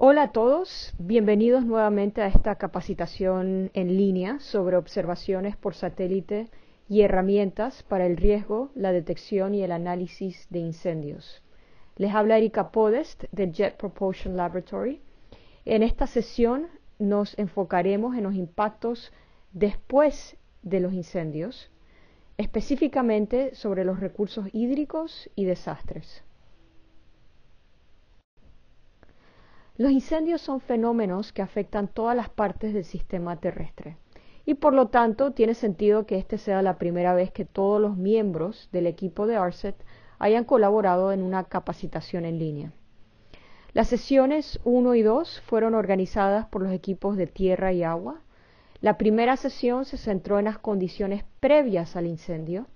Hola a todos, bienvenidos nuevamente a esta capacitación en línea sobre observaciones por satélite y herramientas para el riesgo, la detección y el análisis de incendios. Les habla Erika Podest de Jet Propulsion Laboratory. En esta sesión nos enfocaremos en los impactos después de los incendios, específicamente sobre los recursos hídricos y desastres. Los incendios son fenómenos que afectan todas las partes del sistema terrestre y por lo tanto tiene sentido que este sea la primera vez que todos los miembros del equipo de ARCET hayan colaborado en una capacitación en línea. Las sesiones 1 y 2 fueron organizadas por los equipos de tierra y agua. La primera sesión se centró en las condiciones previas al incendio.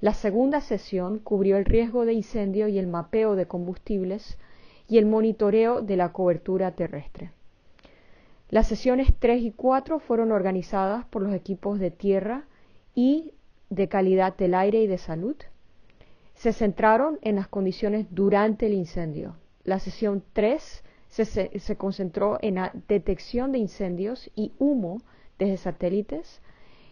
La segunda sesión cubrió el riesgo de incendio y el mapeo de combustibles y el monitoreo de la cobertura terrestre. Las sesiones 3 y 4 fueron organizadas por los equipos de tierra y de calidad del aire y de salud. Se centraron en las condiciones durante el incendio. La sesión 3 se, concentró en la detección de incendios y humo desde satélites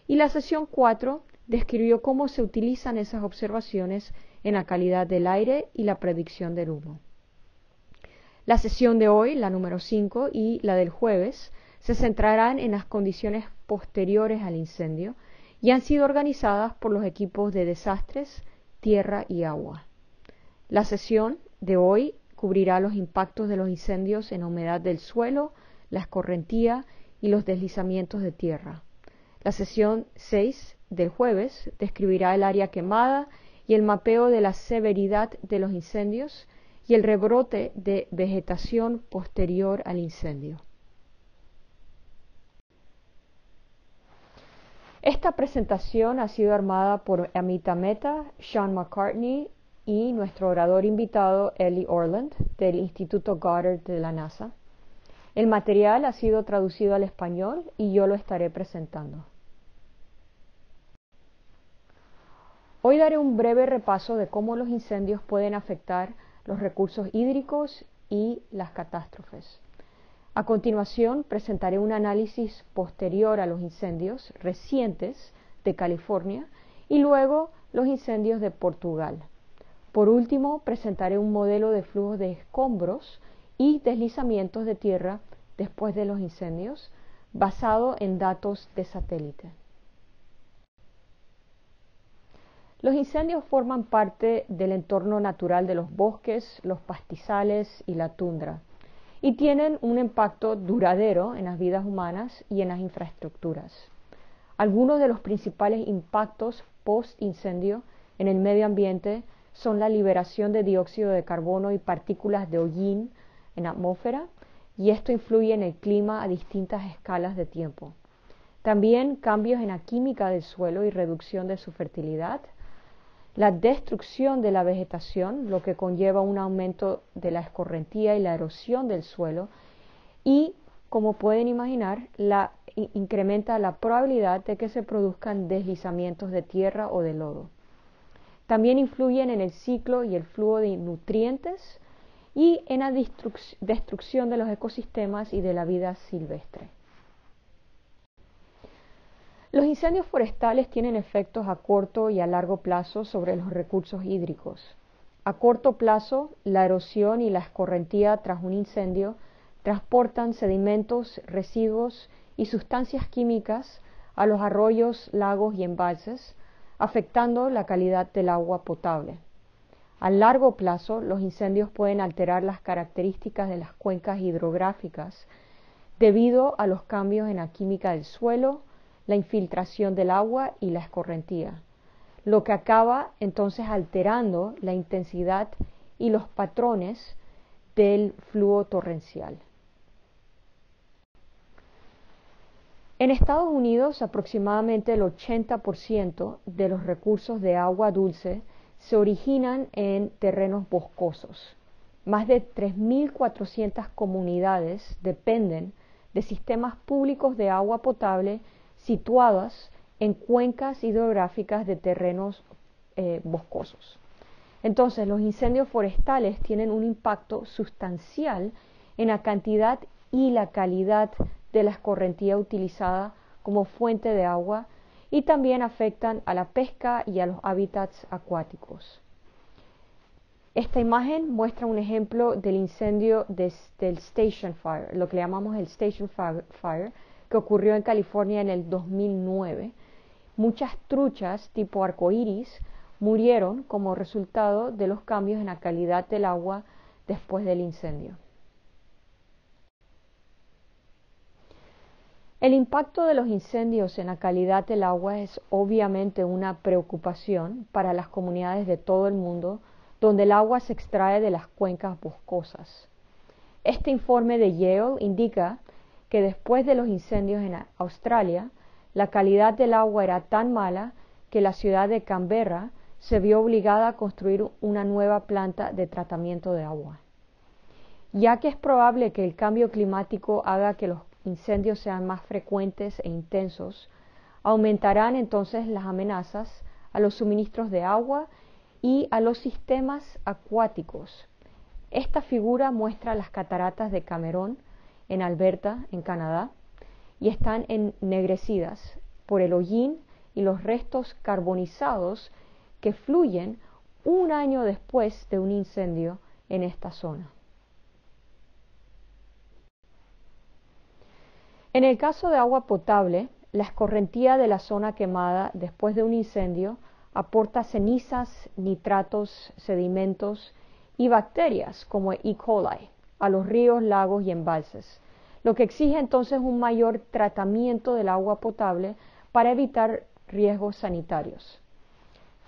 y la sesión 4 describió cómo se utilizan esas observaciones en la calidad del aire y la predicción del humo. La sesión de hoy, la número 5, y la del jueves se centrarán en las condiciones posteriores al incendio y han sido organizadas por los equipos de desastres, tierra y agua. La sesión de hoy cubrirá los impactos de los incendios en humedad del suelo, la escorrentía y los deslizamientos de tierra. La sesión 6 del jueves describirá el área quemada y el mapeo de la severidad de los incendios y el rebrote de vegetación posterior al incendio. Esta presentación ha sido armada por Amita Mehta, Sean McCartney y nuestro orador invitado Ellie Orland del Instituto Goddard de la NASA. El material ha sido traducido al español y yo lo estaré presentando. Hoy daré un breve repaso de cómo los incendios pueden afectar los recursos hídricos y las catástrofes. A continuación presentaré un análisis posterior a los incendios recientes de California y luego los incendios de Portugal. Por último, presentaré un modelo de flujo de escombros y deslizamientos de tierra después de los incendios basado en datos de satélite. Los incendios forman parte del entorno natural de los bosques, los pastizales y la tundra y tienen un impacto duradero en las vidas humanas y en las infraestructuras. Algunos de los principales impactos post-incendio en el medio ambiente son la liberación de dióxido de carbono y partículas de hollín en atmósfera y esto influye en el clima a distintas escalas de tiempo. También cambios en la química del suelo y reducción de su fertilidad, la destrucción de la vegetación, lo que conlleva un aumento de la escorrentía y la erosión del suelo, y, como pueden imaginar, la, incrementa la probabilidad de que se produzcan deslizamientos de tierra o de lodo. También influyen en el ciclo y el flujo de nutrientes y en la destrucción de los ecosistemas y de la vida silvestre. Los incendios forestales tienen efectos a corto y a largo plazo sobre los recursos hídricos. A corto plazo, la erosión y la escorrentía tras un incendio transportan sedimentos, residuos y sustancias químicas a los arroyos, lagos y embalses, afectando la calidad del agua potable. A largo plazo, los incendios pueden alterar las características de las cuencas hidrográficas debido a los cambios en la química del suelo, la infiltración del agua y la escorrentía, lo que acaba entonces alterando la intensidad y los patrones del flujo torrencial. En Estados Unidos, aproximadamente el 80% de los recursos de agua dulce se originan en terrenos boscosos. Más de 3.400 comunidades dependen de sistemas públicos de agua potable situadas en cuencas hidrográficas de terrenos eh, boscosos. Entonces, los incendios forestales tienen un impacto sustancial en la cantidad y la calidad de la escorrentía utilizada como fuente de agua y también afectan a la pesca y a los hábitats acuáticos. Esta imagen muestra un ejemplo del incendio del Station Fire, lo que llamamos el Station Fire, ocurrió en California en el 2009. Muchas truchas tipo arcoíris murieron como resultado de los cambios en la calidad del agua después del incendio. El impacto de los incendios en la calidad del agua es obviamente una preocupación para las comunidades de todo el mundo donde el agua se extrae de las cuencas boscosas. Este informe de Yale indica que después de los incendios en Australia, la calidad del agua era tan mala que la ciudad de Canberra se vio obligada a construir una nueva planta de tratamiento de agua. Ya que es probable que el cambio climático haga que los incendios sean más frecuentes e intensos, aumentarán entonces las amenazas a los suministros de agua y a los sistemas acuáticos. Esta figura muestra las cataratas de Cameron en Alberta, en Canadá, y están ennegrecidas por el hollín y los restos carbonizados que fluyen un año después de un incendio en esta zona. En el caso de agua potable, la escorrentía de la zona quemada después de un incendio aporta cenizas, nitratos, sedimentos y bacterias como E. coli a los ríos, lagos y embalses, lo que exige entonces un mayor tratamiento del agua potable para evitar riesgos sanitarios.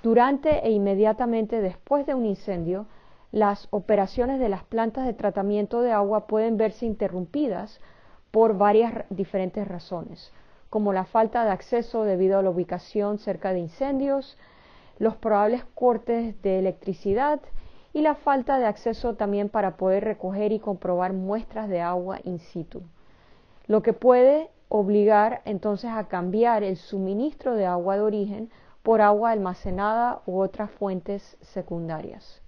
Durante e inmediatamente después de un incendio, las operaciones de las plantas de tratamiento de agua pueden verse interrumpidas por varias diferentes razones, como la falta de acceso debido a la ubicación cerca de incendios, los probables cortes de electricidad y la falta de acceso también para poder recoger y comprobar muestras de agua in situ, lo que puede obligar entonces a cambiar el suministro de agua de origen por agua almacenada u otras fuentes secundarias.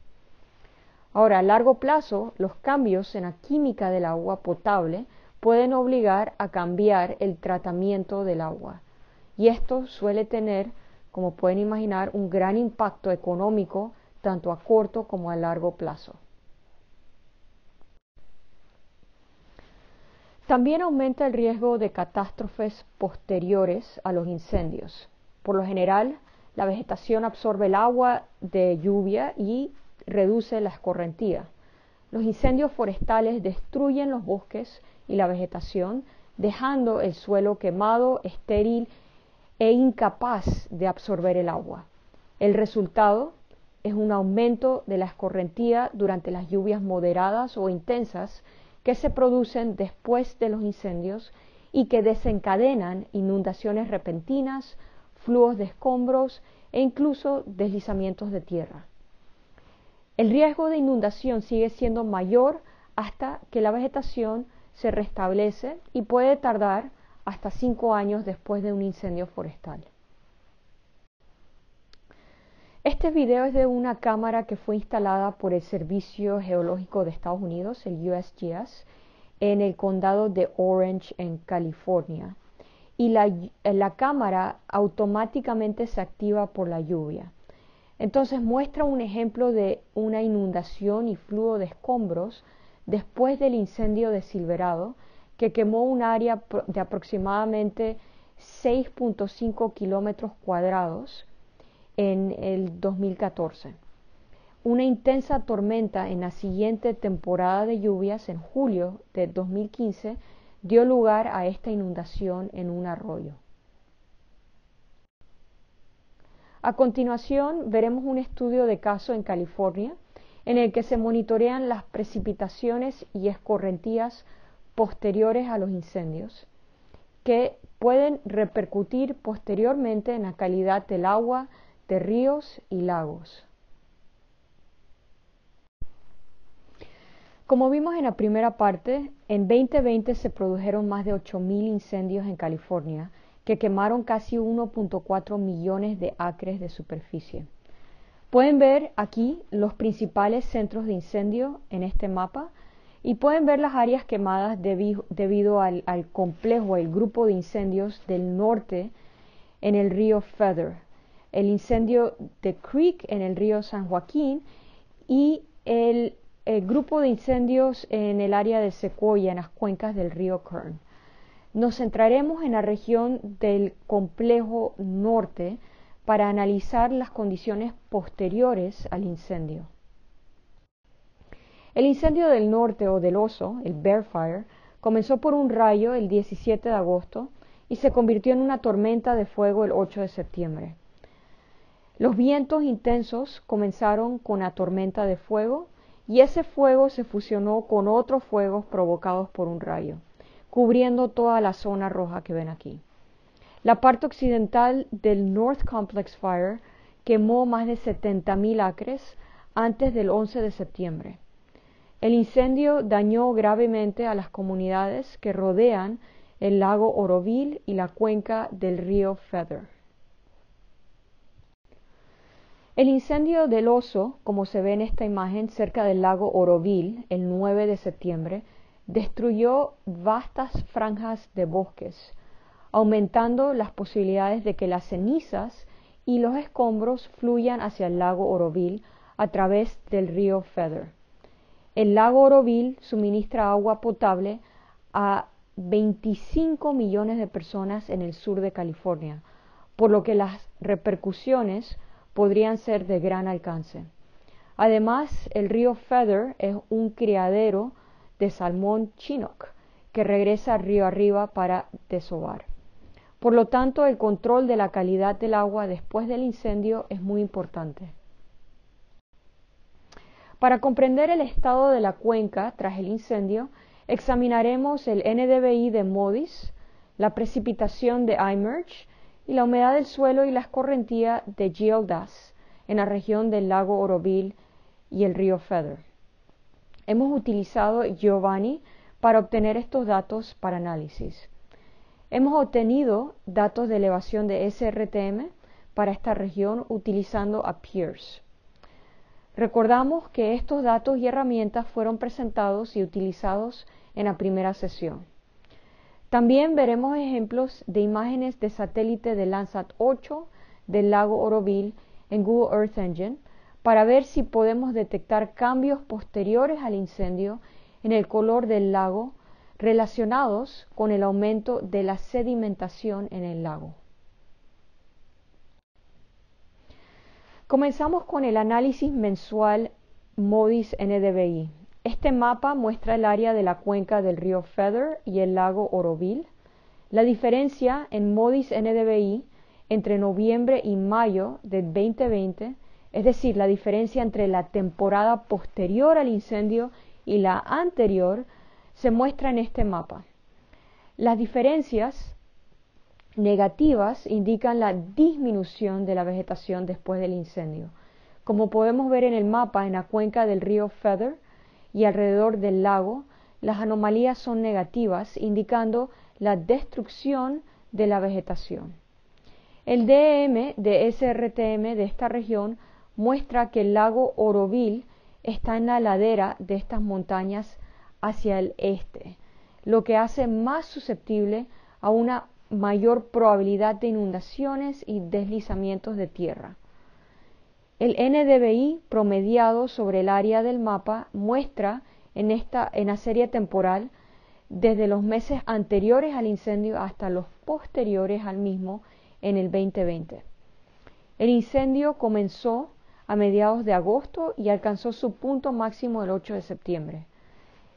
Ahora, a largo plazo, los cambios en la química del agua potable pueden obligar a cambiar el tratamiento del agua, y esto suele tener como pueden imaginar, un gran impacto económico tanto a corto como a largo plazo. También aumenta el riesgo de catástrofes posteriores a los incendios. Por lo general, la vegetación absorbe el agua de lluvia y reduce la escorrentía. Los incendios forestales destruyen los bosques y la vegetación, dejando el suelo quemado, estéril e incapaz de absorber el agua. El resultado es un aumento de la escorrentía durante las lluvias moderadas o intensas que se producen después de los incendios y que desencadenan inundaciones repentinas, flujos de escombros e incluso deslizamientos de tierra. El riesgo de inundación sigue siendo mayor hasta que la vegetación se restablece y puede tardar hasta cinco años después de un incendio forestal. Este video es de una cámara que fue instalada por el Servicio Geológico de Estados Unidos, el USGS, en el condado de Orange, en California. Y la, cámara automáticamente se activa por la lluvia. Entonces muestra un ejemplo de una inundación y flujo de escombros después del incendio de Silverado, que quemó un área de aproximadamente 6.5 kilómetros cuadrados en el 2014. Una intensa tormenta en la siguiente temporada de lluvias, en julio de 2015, dio lugar a esta inundación en un arroyo. A continuación, veremos un estudio de caso en California en el que se monitorean las precipitaciones y escorrentías posteriores a los incendios que pueden repercutir posteriormente en la calidad del agua de ríos y lagos. Como vimos en la primera parte, en 2020 se produjeron más de 8.000 incendios en California que quemaron casi 1.4 millones de acres de superficie. Pueden ver aquí los principales centros de incendio en este mapa y pueden ver las áreas quemadas debido al, al complejo, el grupo de incendios del norte en el río Feather, el incendio de Creek en el río San Joaquín y el, grupo de incendios en el área de Sequoia, en las cuencas del río Kern. Nos centraremos en la región del complejo norte para analizar las condiciones posteriores al incendio. El incendio del norte o del oso, el Bear Fire, comenzó por un rayo el 17 de agosto y se convirtió en una tormenta de fuego el 8 de septiembre. Los vientos intensos comenzaron con la tormenta de fuego y ese fuego se fusionó con otros fuegos provocados por un rayo, cubriendo toda la zona roja que ven aquí. La parte occidental del North Complex Fire quemó más de 70.000 acres antes del 11 de septiembre. El incendio dañó gravemente a las comunidades que rodean el lago Oroville y la cuenca del río Feather. El incendio del oso, como se ve en esta imagen cerca del lago Oroville el 9 de septiembre, destruyó vastas franjas de bosques, aumentando las posibilidades de que las cenizas y los escombros fluyan hacia el lago Oroville a través del río Feather. El lago Oroville suministra agua potable a 25 millones de personas en el sur de California, por lo que las repercusiones podrían ser de gran alcance. Además, el río Feather es un criadero de salmón chinook que regresa río arriba para desovar. Por lo tanto, el control de la calidad del agua después del incendio es muy importante. Para comprender el estado de la cuenca tras el incendio, examinaremos el NDVI de Modis, la precipitación de iMerge y la humedad del suelo y la escorrentía de Gildas en la región del lago Oroville y el río Feather. Hemos utilizado Giovanni para obtener estos datos para análisis. Hemos obtenido datos de elevación de SRTM para esta región utilizando a Pierce. Recordamos que estos datos y herramientas fueron presentados y utilizados en la primera sesión. También veremos ejemplos de imágenes de satélite de Landsat 8 del lago Oroville en Google Earth Engine para ver si podemos detectar cambios posteriores al incendio en el color del lago relacionados con el aumento de la sedimentación en el lago. Comenzamos con el análisis mensual MODIS NDVI. Este mapa muestra el área de la cuenca del río Feather y el lago Oroville. La diferencia en MODIS NDVI entre noviembre y mayo del 2020, es decir, la diferencia entre la temporada posterior al incendio y la anterior, se muestra en este mapa. Las diferencias negativas indican la disminución de la vegetación después del incendio. Como podemos ver en el mapa, en la cuenca del río Feather y alrededor del lago, las anomalías son negativas, indicando la destrucción de la vegetación. El DM de SRTM de esta región muestra que el lago Oroville está en la ladera de estas montañas hacia el este, lo que hace más susceptible a una mayor probabilidad de inundaciones y deslizamientos de tierra. El NDVI promediado sobre el área del mapa muestra en, esta, en la serie temporal desde los meses anteriores al incendio hasta los posteriores al mismo en el 2020. El incendio comenzó a mediados de agosto y alcanzó su punto máximo el 8 de septiembre.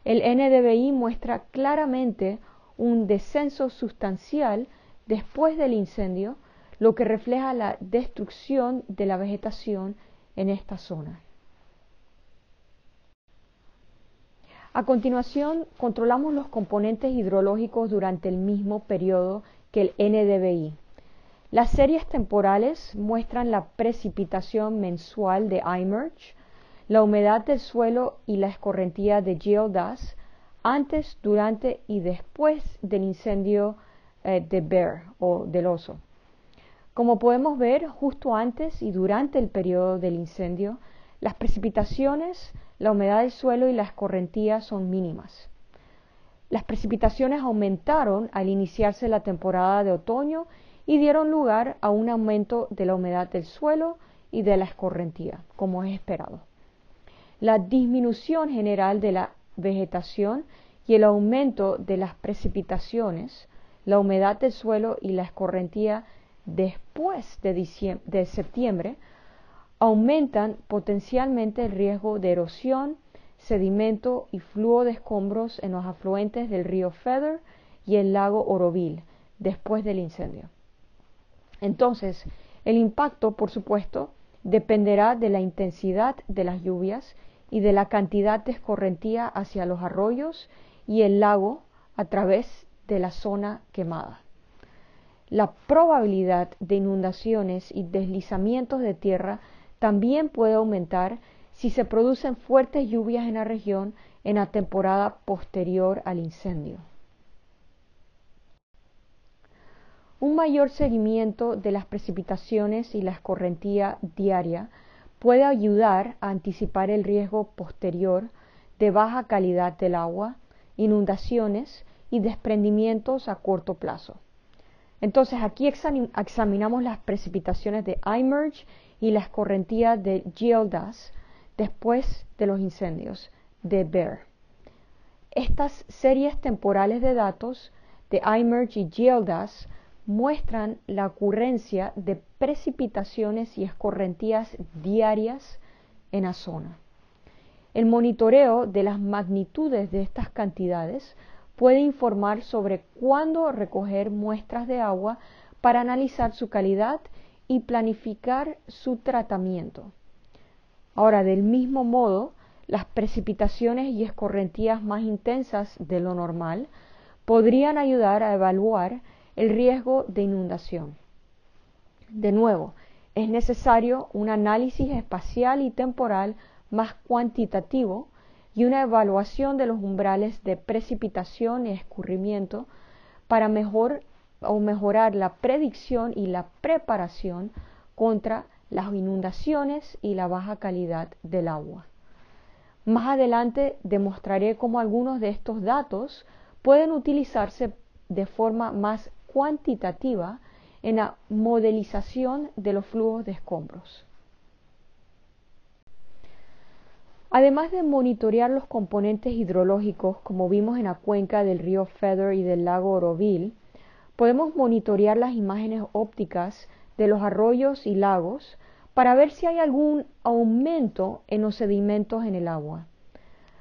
El NDVI muestra claramente un descenso sustancial después del incendio, lo que refleja la destrucción de la vegetación en esta zona. A continuación, controlamos los componentes hidrológicos durante el mismo periodo que el NDVI. Las series temporales muestran la precipitación mensual de iMerge, la humedad del suelo y la escorrentía de geodas antes, durante y después del incendio eh, de Bear o del oso. Como podemos ver, justo antes y durante el periodo del incendio, las precipitaciones, la humedad del suelo y la escorrentía son mínimas. Las precipitaciones aumentaron al iniciarse la temporada de otoño y dieron lugar a un aumento de la humedad del suelo y de la escorrentía, como es esperado. La disminución general de la vegetación y el aumento de las precipitaciones, la humedad del suelo y la escorrentía después de, septiembre aumentan potencialmente el riesgo de erosión, sedimento y flujo de escombros en los afluentes del río Feather y el lago Oroville después del incendio. Entonces, el impacto, por supuesto, dependerá de la intensidad de las lluvias y de la cantidad de escorrentía hacia los arroyos y el lago a través de la zona quemada. La probabilidad de inundaciones y deslizamientos de tierra también puede aumentar si se producen fuertes lluvias en la región en la temporada posterior al incendio. Un mayor seguimiento de las precipitaciones y la escorrentía diaria puede ayudar a anticipar el riesgo posterior de baja calidad del agua, inundaciones y desprendimientos a corto plazo. Entonces aquí examinamos las precipitaciones de iMerge y la escorrentía de Gildas después de los incendios de Bear. Estas series temporales de datos de iMerge y Gildas muestran la ocurrencia de precipitaciones y escorrentías diarias en la zona. El monitoreo de las magnitudes de estas cantidades puede informar sobre cuándo recoger muestras de agua para analizar su calidad y planificar su tratamiento. Ahora, del mismo modo, las precipitaciones y escorrentías más intensas de lo normal podrían ayudar a evaluar el riesgo de inundación. De nuevo, es necesario un análisis espacial y temporal más cuantitativo y una evaluación de los umbrales de precipitación y escurrimiento para o mejorar la predicción y la preparación contra las inundaciones y la baja calidad del agua. Más adelante demostraré cómo algunos de estos datos pueden utilizarse de forma más cuantitativa en la modelización de los flujos de escombros. Además de monitorear los componentes hidrológicos, como vimos en la cuenca del río Feather y del lago Oroville, podemos monitorear las imágenes ópticas de los arroyos y lagos para ver si hay algún aumento en los sedimentos en el agua.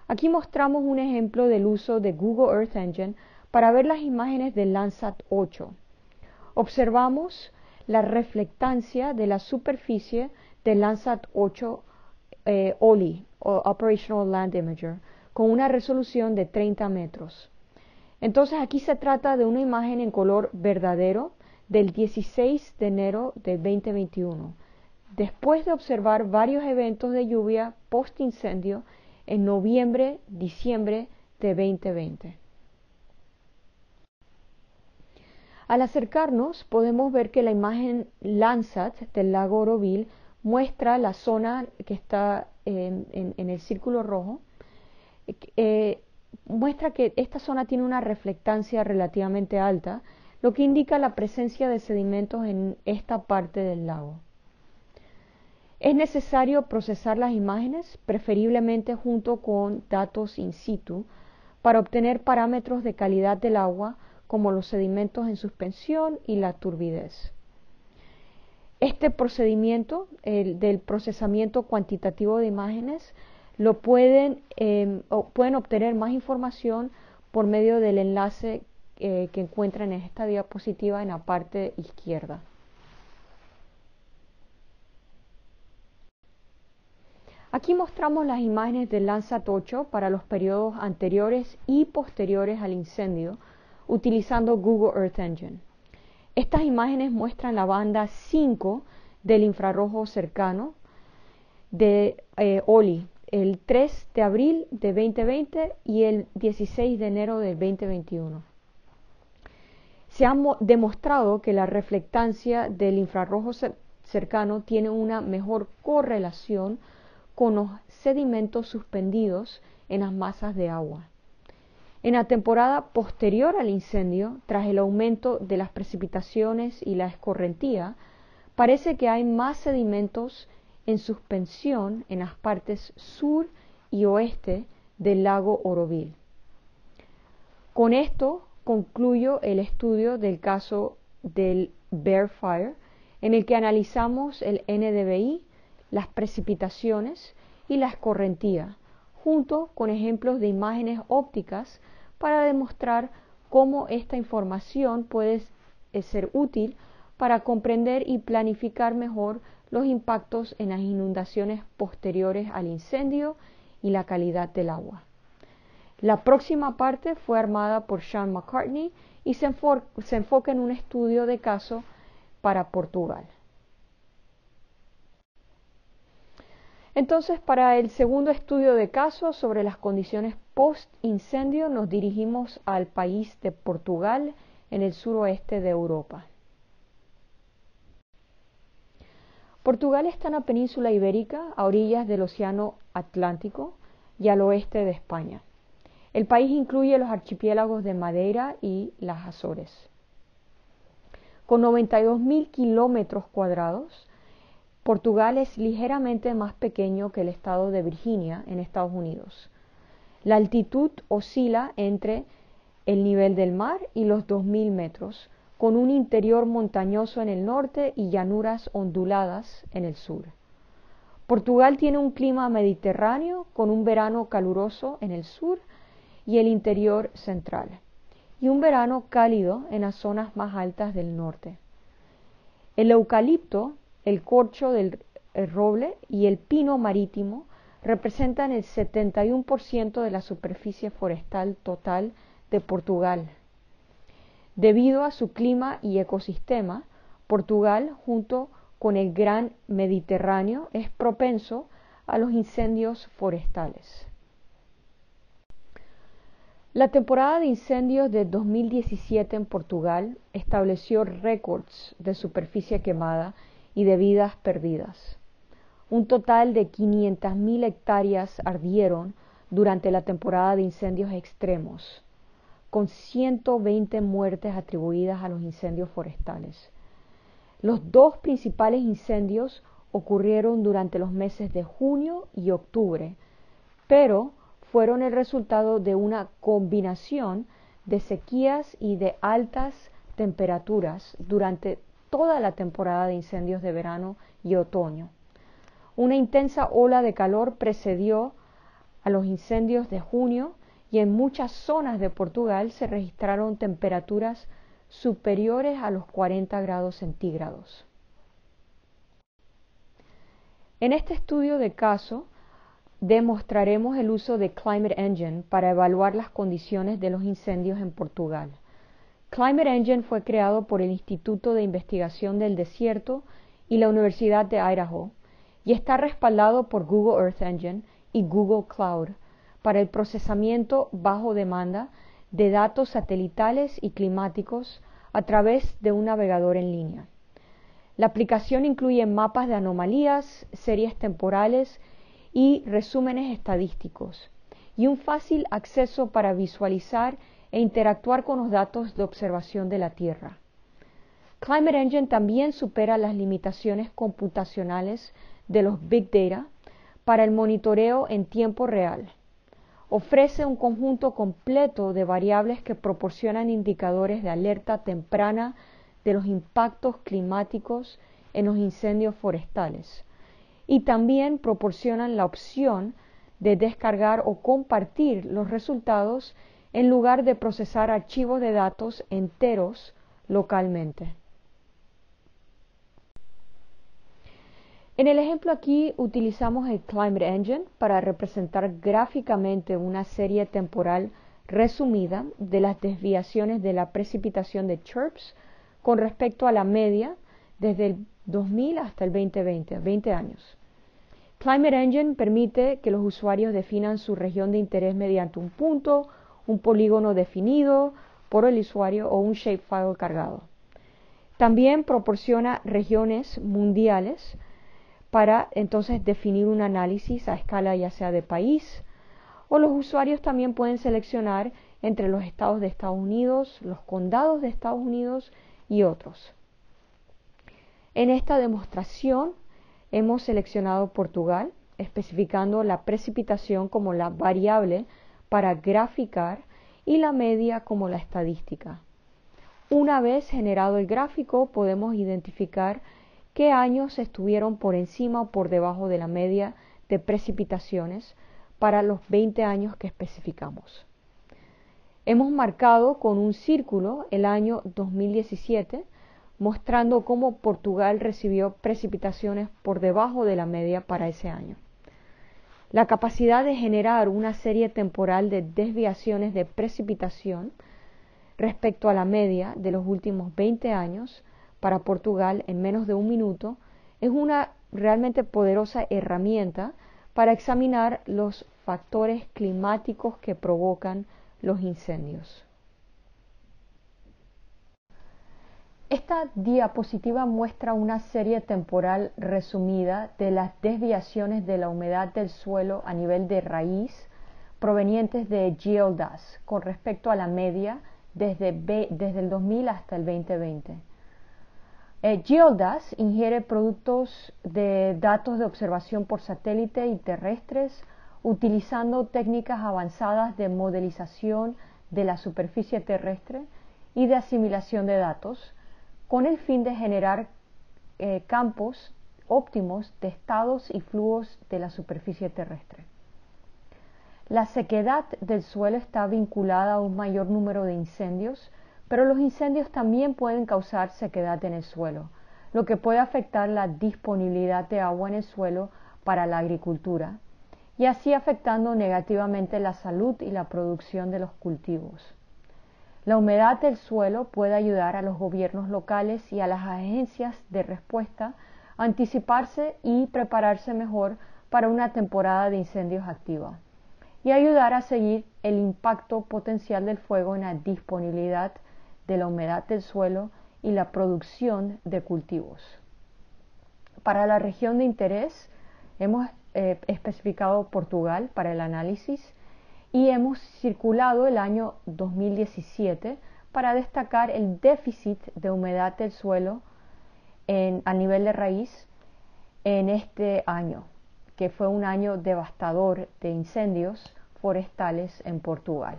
Aquí mostramos un ejemplo del uso de Google Earth Engine para ver las imágenes del Landsat 8. Observamos la reflectancia de la superficie del Landsat 8 eh, OLI, Operational Land Imager, con una resolución de 30 metros. Entonces aquí se trata de una imagen en color verdadero del 16 de enero del 2021, después de observar varios eventos de lluvia post-incendio en noviembre, diciembre de 2020. Al acercarnos podemos ver que la imagen Landsat del lago Oroville muestra la zona que está en, el círculo rojo, eh, muestra que esta zona tiene una reflectancia relativamente alta, lo que indica la presencia de sedimentos en esta parte del lago. Es necesario procesar las imágenes, preferiblemente junto con datos in situ, para obtener parámetros de calidad del agua como los sedimentos en suspensión y la turbidez. Este procedimiento el del procesamiento cuantitativo de imágenes lo pueden, em, pueden obtener más información por medio del enlace eh, que encuentran en esta diapositiva en la parte izquierda. Aquí mostramos las imágenes del 8 para los periodos anteriores y posteriores al incendio utilizando Google Earth Engine. Estas imágenes muestran la banda 5 del infrarrojo cercano de eh, OLI, el 3 de abril de 2020 y el 16 de enero de 2021. Se ha demostrado que la reflectancia del infrarrojo cercano tiene una mejor correlación con los sedimentos suspendidos en las masas de agua. En la temporada posterior al incendio, tras el aumento de las precipitaciones y la escorrentía, parece que hay más sedimentos en suspensión en las partes sur y oeste del lago Oroville. Con esto concluyo el estudio del caso del Bear Fire, en el que analizamos el NDVI, las precipitaciones y la escorrentía, junto con ejemplos de imágenes ópticas para demostrar cómo esta información puede ser útil para comprender y planificar mejor los impactos en las inundaciones posteriores al incendio y la calidad del agua. La próxima parte fue armada por Sean McCartney y se, enfoca en un estudio de caso para Portugal. Entonces, para el segundo estudio de caso sobre las condiciones post-incendio, nos dirigimos al país de Portugal, en el suroeste de Europa. Portugal está en la península ibérica, a orillas del Océano Atlántico y al oeste de España. El país incluye los archipiélagos de Madeira y las Azores. Con 92.000 kilómetros cuadrados, Portugal es ligeramente más pequeño que el estado de Virginia en Estados Unidos. La altitud oscila entre el nivel del mar y los 2.000 metros, con un interior montañoso en el norte y llanuras onduladas en el sur. Portugal tiene un clima mediterráneo con un verano caluroso en el sur y el interior central, y un verano cálido en las zonas más altas del norte. El eucalipto el corcho del roble y el pino marítimo representan el 71% de la superficie forestal total de Portugal. Debido a su clima y ecosistema, Portugal, junto con el Gran Mediterráneo, es propenso a los incendios forestales. La temporada de incendios de 2017 en Portugal estableció récords de superficie quemada y de vidas perdidas. Un total de 500.000 hectáreas ardieron durante la temporada de incendios extremos, con 120 muertes atribuidas a los incendios forestales. Los dos principales incendios ocurrieron durante los meses de junio y octubre, pero fueron el resultado de una combinación de sequías y de altas temperaturas durante toda la temporada de incendios de verano y otoño. Una intensa ola de calor precedió a los incendios de junio y en muchas zonas de Portugal se registraron temperaturas superiores a los 40 grados centígrados. En este estudio de caso demostraremos el uso de Climate Engine para evaluar las condiciones de los incendios en Portugal. Climate Engine fue creado por el Instituto de Investigación del Desierto y la Universidad de Idaho y está respaldado por Google Earth Engine y Google Cloud para el procesamiento bajo demanda de datos satelitales y climáticos a través de un navegador en línea. La aplicación incluye mapas de anomalías, series temporales y resúmenes estadísticos y un fácil acceso para visualizar e interactuar con los datos de observación de la Tierra. Climate Engine también supera las limitaciones computacionales de los Big Data para el monitoreo en tiempo real. Ofrece un conjunto completo de variables que proporcionan indicadores de alerta temprana de los impactos climáticos en los incendios forestales y también proporcionan la opción de descargar o compartir los resultados en lugar de procesar archivos de datos enteros localmente. En el ejemplo aquí utilizamos el Climate Engine para representar gráficamente una serie temporal resumida de las desviaciones de la precipitación de CHIRPS con respecto a la media desde el 2000 hasta el 2020, 20 años. Climate Engine permite que los usuarios definan su región de interés mediante un punto un polígono definido por el usuario o un shapefile cargado. También proporciona regiones mundiales para entonces definir un análisis a escala ya sea de país o los usuarios también pueden seleccionar entre los estados de Estados Unidos, los condados de Estados Unidos y otros. En esta demostración hemos seleccionado Portugal, especificando la precipitación como la variable para graficar y la media como la estadística. Una vez generado el gráfico, podemos identificar qué años estuvieron por encima o por debajo de la media de precipitaciones para los 20 años que especificamos. Hemos marcado con un círculo el año 2017, mostrando cómo Portugal recibió precipitaciones por debajo de la media para ese año. La capacidad de generar una serie temporal de desviaciones de precipitación respecto a la media de los últimos 20 años para Portugal en menos de un minuto es una realmente poderosa herramienta para examinar los factores climáticos que provocan los incendios. Esta diapositiva muestra una serie temporal resumida de las desviaciones de la humedad del suelo a nivel de raíz provenientes de GeoDAS con respecto a la media desde, el 2000 hasta el 2020. Eh, GeoDAS ingiere productos de datos de observación por satélite y terrestres utilizando técnicas avanzadas de modelización de la superficie terrestre y de asimilación de datos, con el fin de generar eh, campos óptimos de estados y flujos de la superficie terrestre. La sequedad del suelo está vinculada a un mayor número de incendios, pero los incendios también pueden causar sequedad en el suelo, lo que puede afectar la disponibilidad de agua en el suelo para la agricultura y así afectando negativamente la salud y la producción de los cultivos. La humedad del suelo puede ayudar a los gobiernos locales y a las agencias de respuesta a anticiparse y prepararse mejor para una temporada de incendios activa y ayudar a seguir el impacto potencial del fuego en la disponibilidad de la humedad del suelo y la producción de cultivos. Para la región de interés, hemos eh, especificado Portugal para el análisis y hemos circulado el año 2017 para destacar el déficit de humedad del suelo a nivel de raíz en este año, que fue un año devastador de incendios forestales en Portugal.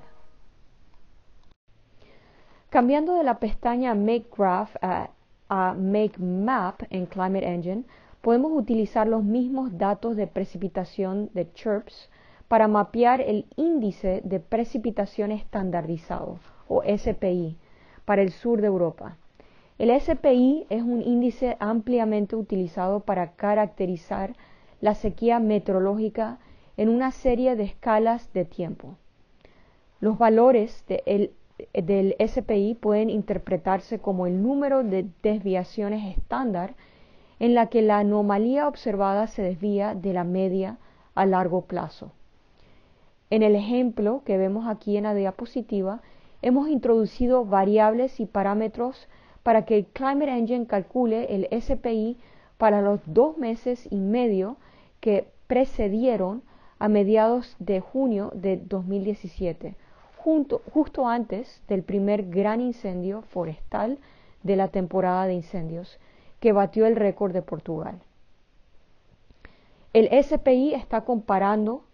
Cambiando de la pestaña Make Graph a, a Make Map en Climate Engine, podemos utilizar los mismos datos de precipitación de CHIRPS para mapear el índice de precipitación estandarizado o SPI para el sur de Europa. El SPI es un índice ampliamente utilizado para caracterizar la sequía meteorológica en una serie de escalas de tiempo. Los valores del SPI pueden interpretarse como el número de desviaciones estándar en la que la anomalía observada se desvía de la media a largo plazo. En el ejemplo que vemos aquí en la diapositiva, hemos introducido variables y parámetros para que el Climate Engine calcule el SPI para los dos meses y medio que precedieron a mediados de junio de 2017, justo antes del primer gran incendio forestal de la temporada de incendios, que batió el récord de Portugal. El SPI está comparando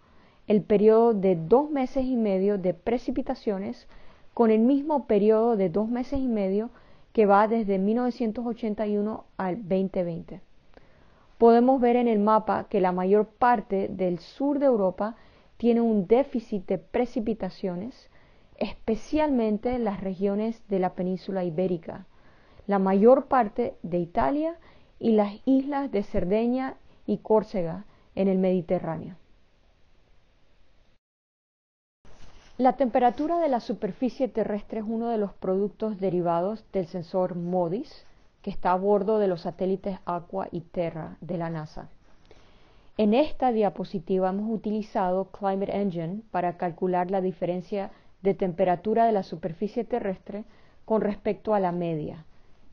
el periodo de dos meses y medio de precipitaciones con el mismo periodo de dos meses y medio que va desde 1981 al 2020. Podemos ver en el mapa que la mayor parte del sur de Europa tiene un déficit de precipitaciones, especialmente en las regiones de la península ibérica, la mayor parte de Italia y las islas de Cerdeña y Córcega en el Mediterráneo. La temperatura de la superficie terrestre es uno de los productos derivados del sensor MODIS, que está a bordo de los satélites Aqua y Terra de la NASA. En esta diapositiva hemos utilizado Climate Engine para calcular la diferencia de temperatura de la superficie terrestre con respecto a la media,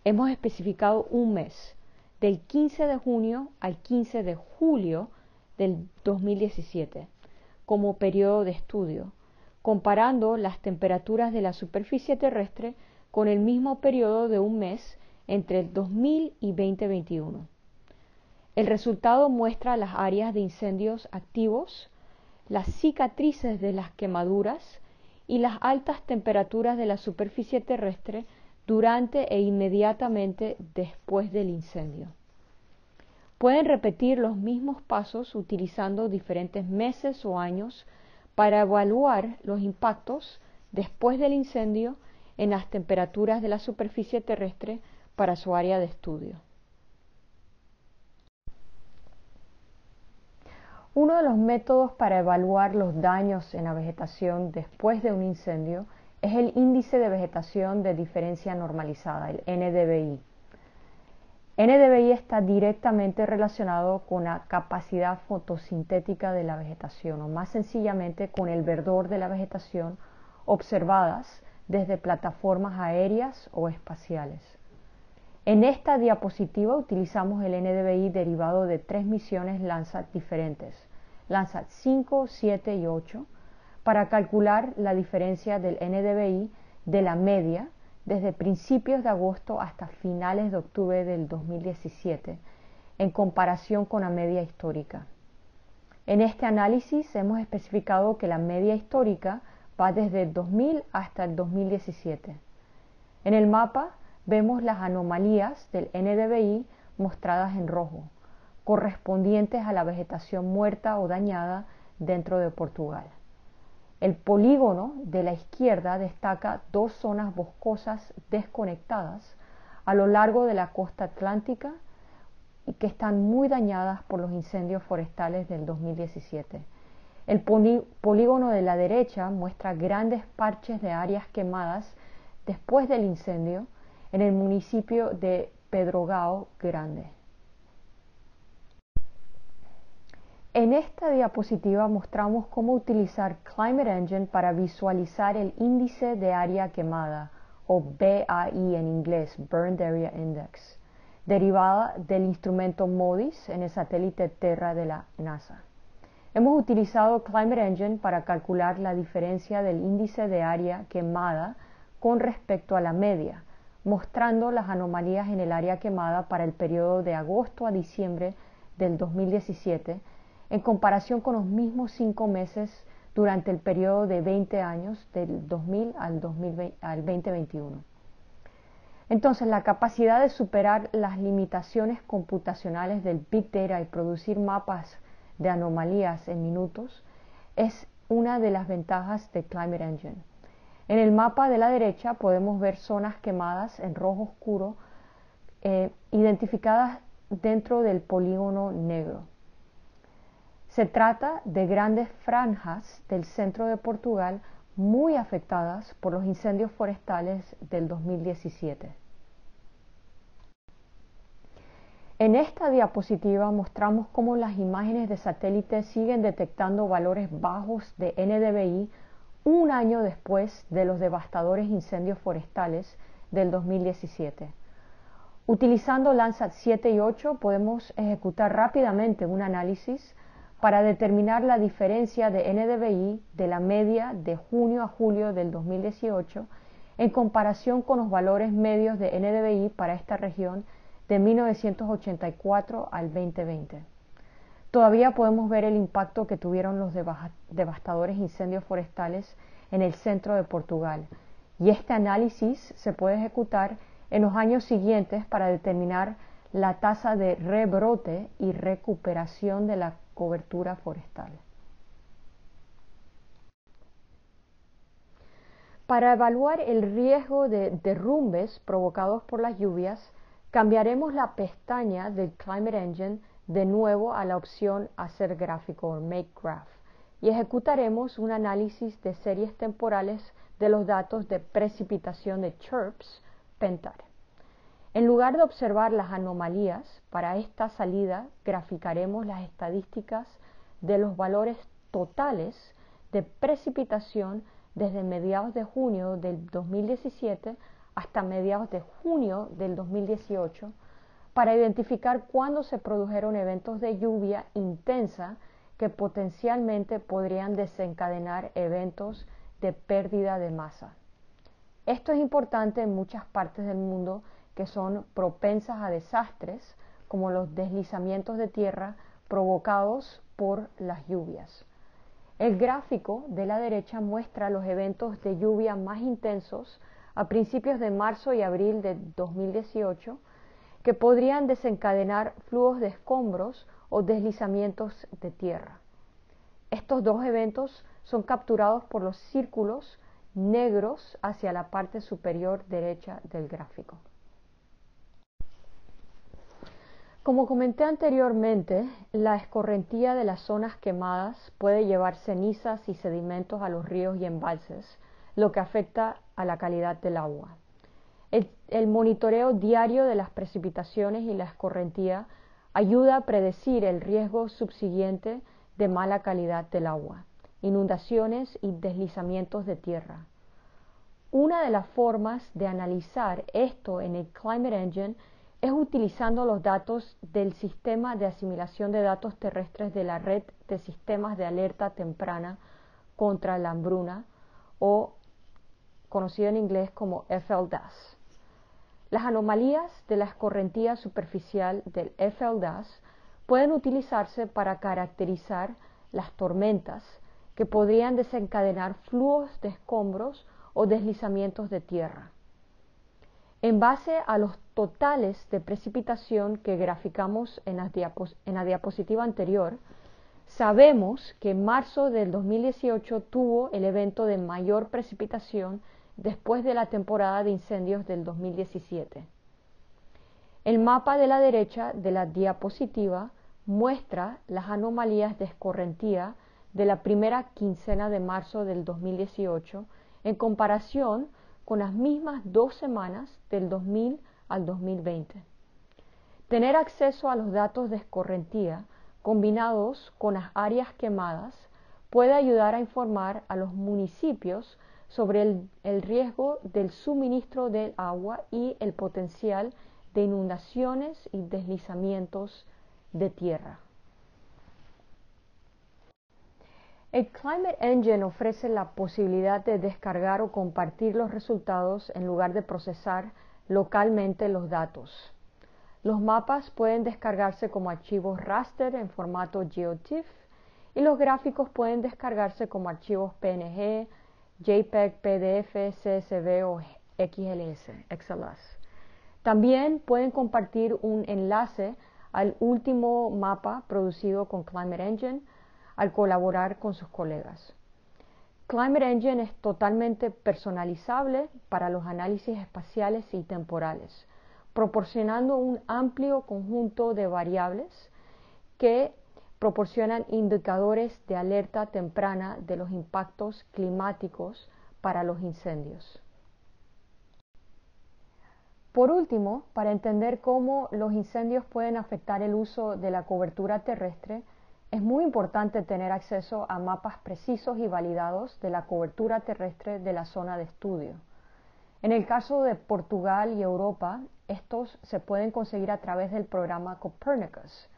hemos especificado un mes, del 15 de junio al 15 de julio del 2017 como periodo de estudio, comparando las temperaturas de la superficie terrestre con el mismo periodo de un mes entre el 2000 y 2021. El resultado muestra las áreas de incendios activos, las cicatrices de las quemaduras y las altas temperaturas de la superficie terrestre durante e inmediatamente después del incendio. Pueden repetir los mismos pasos utilizando diferentes meses o años para evaluar los impactos después del incendio en las temperaturas de la superficie terrestre para su área de estudio. Uno de los métodos para evaluar los daños en la vegetación después de un incendio es el índice de vegetación de diferencia normalizada, el NDVI. NDVI está directamente relacionado con la capacidad fotosintética de la vegetación o más sencillamente con el verdor de la vegetación observadas desde plataformas aéreas o espaciales. En esta diapositiva utilizamos el NDVI derivado de tres misiones Landsat diferentes, Landsat 5, 7 y 8, para calcular la diferencia del NDVI de la media desde principios de agosto hasta finales de octubre del 2017, en comparación con la media histórica. En este análisis hemos especificado que la media histórica va desde el 2000 hasta el 2017. En el mapa vemos las anomalías del NDVI mostradas en rojo, correspondientes a la vegetación muerta o dañada dentro de Portugal. El polígono de la izquierda destaca dos zonas boscosas desconectadas a lo largo de la costa atlántica y que están muy dañadas por los incendios forestales del 2017. El polígono de la derecha muestra grandes parches de áreas quemadas después del incendio en el municipio de Pedrogao Grande. En esta diapositiva mostramos cómo utilizar Climate Engine para visualizar el índice de área quemada, o BAI en inglés, Burned Area Index, derivada del instrumento MODIS en el satélite Terra de la NASA. Hemos utilizado Climate Engine para calcular la diferencia del índice de área quemada con respecto a la media, mostrando las anomalías en el área quemada para el periodo de agosto a diciembre del 2017 en comparación con los mismos cinco meses durante el periodo de 20 años del 2000 al, 2021. Entonces, la capacidad de superar las limitaciones computacionales del Big Data y producir mapas de anomalías en minutos es una de las ventajas de Climate Engine. En el mapa de la derecha podemos ver zonas quemadas en rojo oscuro eh, identificadas dentro del polígono negro. Se trata de grandes franjas del centro de Portugal muy afectadas por los incendios forestales del 2017. En esta diapositiva mostramos cómo las imágenes de satélite siguen detectando valores bajos de NDVI un año después de los devastadores incendios forestales del 2017. Utilizando Landsat 7 y 8 podemos ejecutar rápidamente un análisis para determinar la diferencia de NDVI de la media de junio a julio del 2018 en comparación con los valores medios de NDVI para esta región de 1984 al 2020. Todavía podemos ver el impacto que tuvieron los devastadores incendios forestales en el centro de Portugal y este análisis se puede ejecutar en los años siguientes para determinar la tasa de rebrote y recuperación de la cobertura forestal. Para evaluar el riesgo de derrumbes provocados por las lluvias, cambiaremos la pestaña del Climate Engine de nuevo a la opción Hacer gráfico o Make Graph y ejecutaremos un análisis de series temporales de los datos de precipitación de CHIRPS PENTAR. En lugar de observar las anomalías, para esta salida graficaremos las estadísticas de los valores totales de precipitación desde mediados de junio del 2017 hasta mediados de junio del 2018 para identificar cuándo se produjeron eventos de lluvia intensa que potencialmente podrían desencadenar eventos de pérdida de masa. Esto es importante en muchas partes del mundo que son propensas a desastres como los deslizamientos de tierra provocados por las lluvias. El gráfico de la derecha muestra los eventos de lluvia más intensos a principios de marzo y abril de 2018 que podrían desencadenar flujos de escombros o deslizamientos de tierra. Estos dos eventos son capturados por los círculos negros hacia la parte superior derecha del gráfico. Como comenté anteriormente, la escorrentía de las zonas quemadas puede llevar cenizas y sedimentos a los ríos y embalses, lo que afecta a la calidad del agua. El, monitoreo diario de las precipitaciones y la escorrentía ayuda a predecir el riesgo subsiguiente de mala calidad del agua, inundaciones y deslizamientos de tierra. Una de las formas de analizar esto en el Climate Engine es utilizando los datos del sistema de asimilación de datos terrestres de la red de sistemas de alerta temprana contra la hambruna o conocido en inglés como FLDAS. Las anomalías de la escorrentía superficial del FLDAS pueden utilizarse para caracterizar las tormentas que podrían desencadenar flujos de escombros o deslizamientos de tierra. En base a los totales de precipitación que graficamos en la, diapositiva anterior, sabemos que marzo del 2018 tuvo el evento de mayor precipitación después de la temporada de incendios del 2017. El mapa de la derecha de la diapositiva muestra las anomalías de escorrentía de la primera quincena de marzo del 2018 en comparación con las mismas dos semanas del 2000 al 2020. Tener acceso a los datos de escorrentía combinados con las áreas quemadas puede ayudar a informar a los municipios sobre el, el, riesgo del suministro del agua y el potencial de inundaciones y deslizamientos de tierra. El Climate Engine ofrece la posibilidad de descargar o compartir los resultados en lugar de procesar localmente los datos. Los mapas pueden descargarse como archivos raster en formato GeoTIFF y los gráficos pueden descargarse como archivos PNG, JPEG, PDF, CSV o XLS, XLS. También pueden compartir un enlace al último mapa producido con Climate Engine al colaborar con sus colegas. Climate Engine es totalmente personalizable para los análisis espaciales y temporales, proporcionando un amplio conjunto de variables que proporcionan indicadores de alerta temprana de los impactos climáticos para los incendios. Por último, para entender cómo los incendios pueden afectar el uso de la cobertura terrestre, es muy importante tener acceso a mapas precisos y validados de la cobertura terrestre de la zona de estudio. En el caso de Portugal y Europa, estos se pueden conseguir a través del programa Copernicus.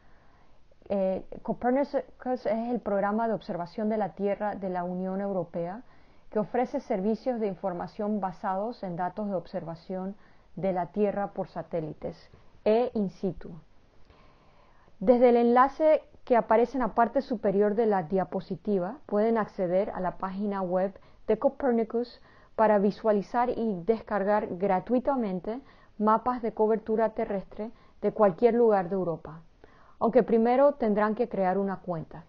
Eh, Copernicus es el programa de observación de la Tierra de la Unión Europea que ofrece servicios de información basados en datos de observación de la Tierra por satélites e in situ. Desde el enlace que aparece en la parte superior de la diapositiva pueden acceder a la página web de Copernicus para visualizar y descargar gratuitamente mapas de cobertura terrestre de cualquier lugar de Europa, aunque primero tendrán que crear una cuenta.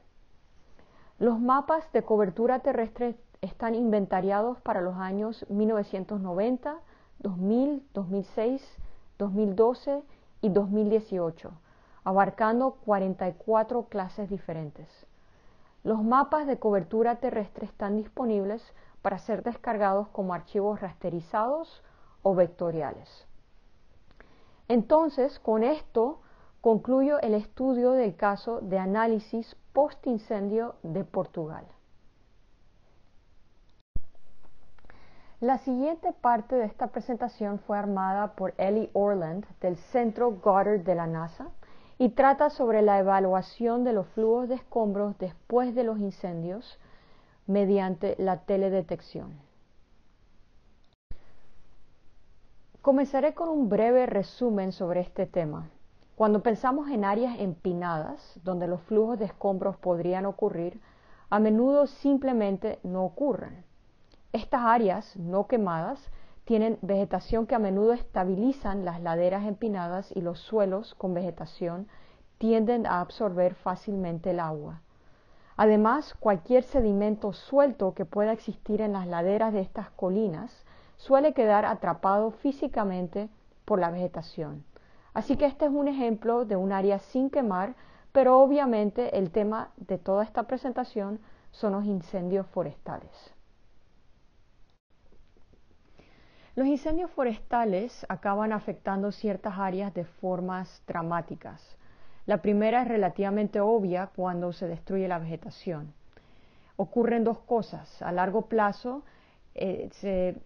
Los mapas de cobertura terrestre están inventariados para los años 1990, 2000, 2006, 2012 y 2018 abarcando 44 clases diferentes. Los mapas de cobertura terrestre están disponibles para ser descargados como archivos rasterizados o vectoriales. Entonces, con esto concluyo el estudio del caso de análisis post-incendio de Portugal. La siguiente parte de esta presentación fue armada por Ellie Orland del Centro Goddard de la NASA y trata sobre la evaluación de los flujos de escombros después de los incendios mediante la teledetección. Comenzaré con un breve resumen sobre este tema. Cuando pensamos en áreas empinadas donde los flujos de escombros podrían ocurrir, a menudo simplemente no ocurren. Estas áreas no quemadas tienen vegetación que a menudo estabilizan las laderas empinadas y los suelos con vegetación tienden a absorber fácilmente el agua. Además, cualquier sedimento suelto que pueda existir en las laderas de estas colinas suele quedar atrapado físicamente por la vegetación. Así que este es un ejemplo de un área sin quemar, pero obviamente el tema de toda esta presentación son los incendios forestales. Los incendios forestales acaban afectando ciertas áreas de formas dramáticas. La primera es relativamente obvia cuando se destruye la vegetación. Ocurren dos cosas. A largo plazo eh, se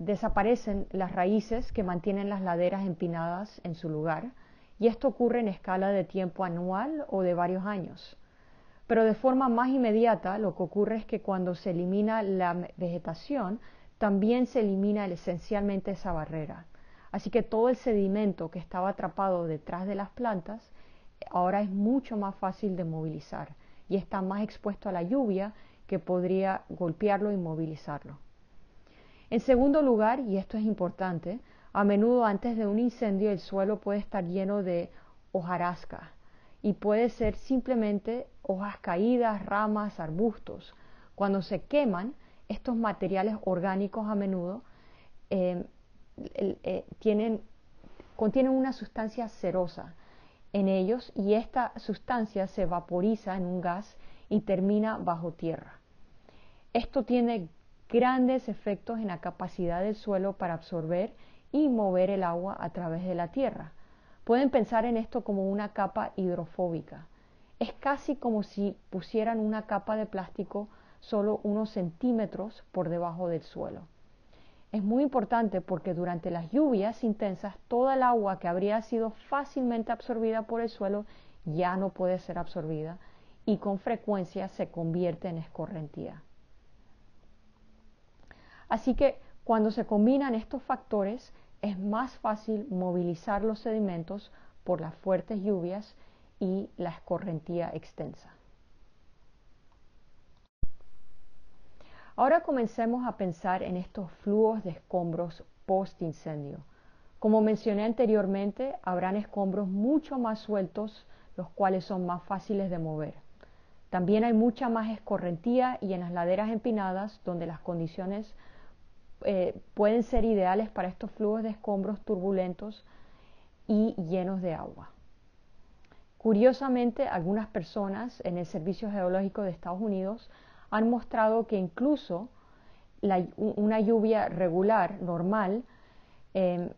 desaparecen las raíces que mantienen las laderas empinadas en su lugar y esto ocurre en escala de tiempo anual o de varios años. Pero de forma más inmediata lo que ocurre es que cuando se elimina la vegetación, también se elimina esencialmente esa barrera. Así que todo el sedimento que estaba atrapado detrás de las plantas ahora es mucho más fácil de movilizar y está más expuesto a la lluvia que podría golpearlo y movilizarlo. En segundo lugar, y esto es importante, a menudo antes de un incendio el suelo puede estar lleno de hojarasca y puede ser simplemente hojas caídas, ramas, arbustos. Cuando se queman, estos materiales orgánicos a menudo eh, eh, contienen una sustancia cerosa en ellos y esta sustancia se vaporiza en un gas y termina bajo tierra. Esto tiene grandes efectos en la capacidad del suelo para absorber y mover el agua a través de la tierra. Pueden pensar en esto como una capa hidrofóbica. Es casi como si pusieran una capa de plástico solo unos centímetros por debajo del suelo. Es muy importante porque durante las lluvias intensas toda el agua que habría sido fácilmente absorbida por el suelo ya no puede ser absorbida y con frecuencia se convierte en escorrentía. Así que cuando se combinan estos factores es más fácil movilizar los sedimentos por las fuertes lluvias y la escorrentía extensa. Ahora comencemos a pensar en estos flujos de escombros post-incendio. Como mencioné anteriormente, habrán escombros mucho más sueltos, los cuales son más fáciles de mover. También hay mucha más escorrentía y en las laderas empinadas, donde las condiciones eh, pueden ser ideales para estos flujos de escombros turbulentos y llenos de agua. Curiosamente, algunas personas en el Servicio Geológico de Estados Unidos han mostrado que incluso una lluvia regular, normal, em,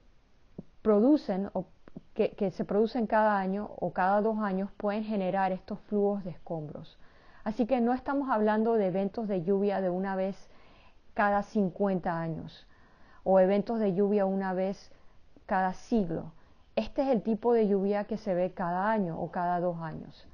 producen o que, que, se producen cada año o cada dos años pueden generar estos flujos de escombros. Así que no estamos hablando de eventos de lluvia de una vez cada 50 años o eventos de lluvia una vez cada siglo. Este es el tipo de lluvia que se ve cada año o cada dos años.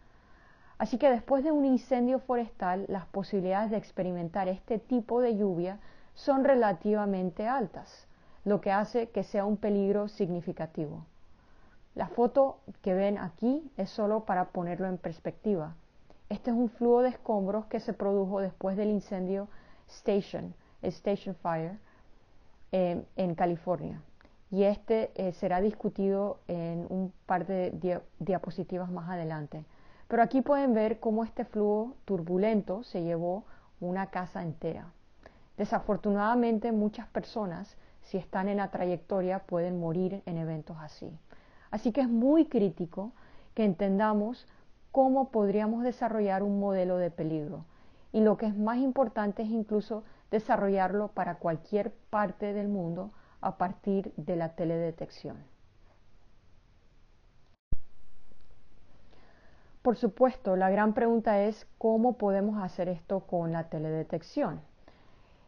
Así que después de un incendio forestal, las posibilidades de experimentar este tipo de lluvia son relativamente altas, lo que hace que sea un peligro significativo. La foto que ven aquí es solo para ponerlo en perspectiva. Este es un flujo de escombros que se produjo después del incendio Station, Station Fire eh, en California. Y este eh, será discutido en un par de diapositivas más adelante. Pero aquí pueden ver cómo este flujo turbulento se llevó una casa entera. Desafortunadamente muchas personas, si están en la trayectoria, pueden morir en eventos así. Así que es muy crítico que entendamos cómo podríamos desarrollar un modelo de peligro. Y lo que es más importante es incluso desarrollarlo para cualquier parte del mundo a partir de la teledetección. Por supuesto, la gran pregunta es cómo podemos hacer esto con la teledetección.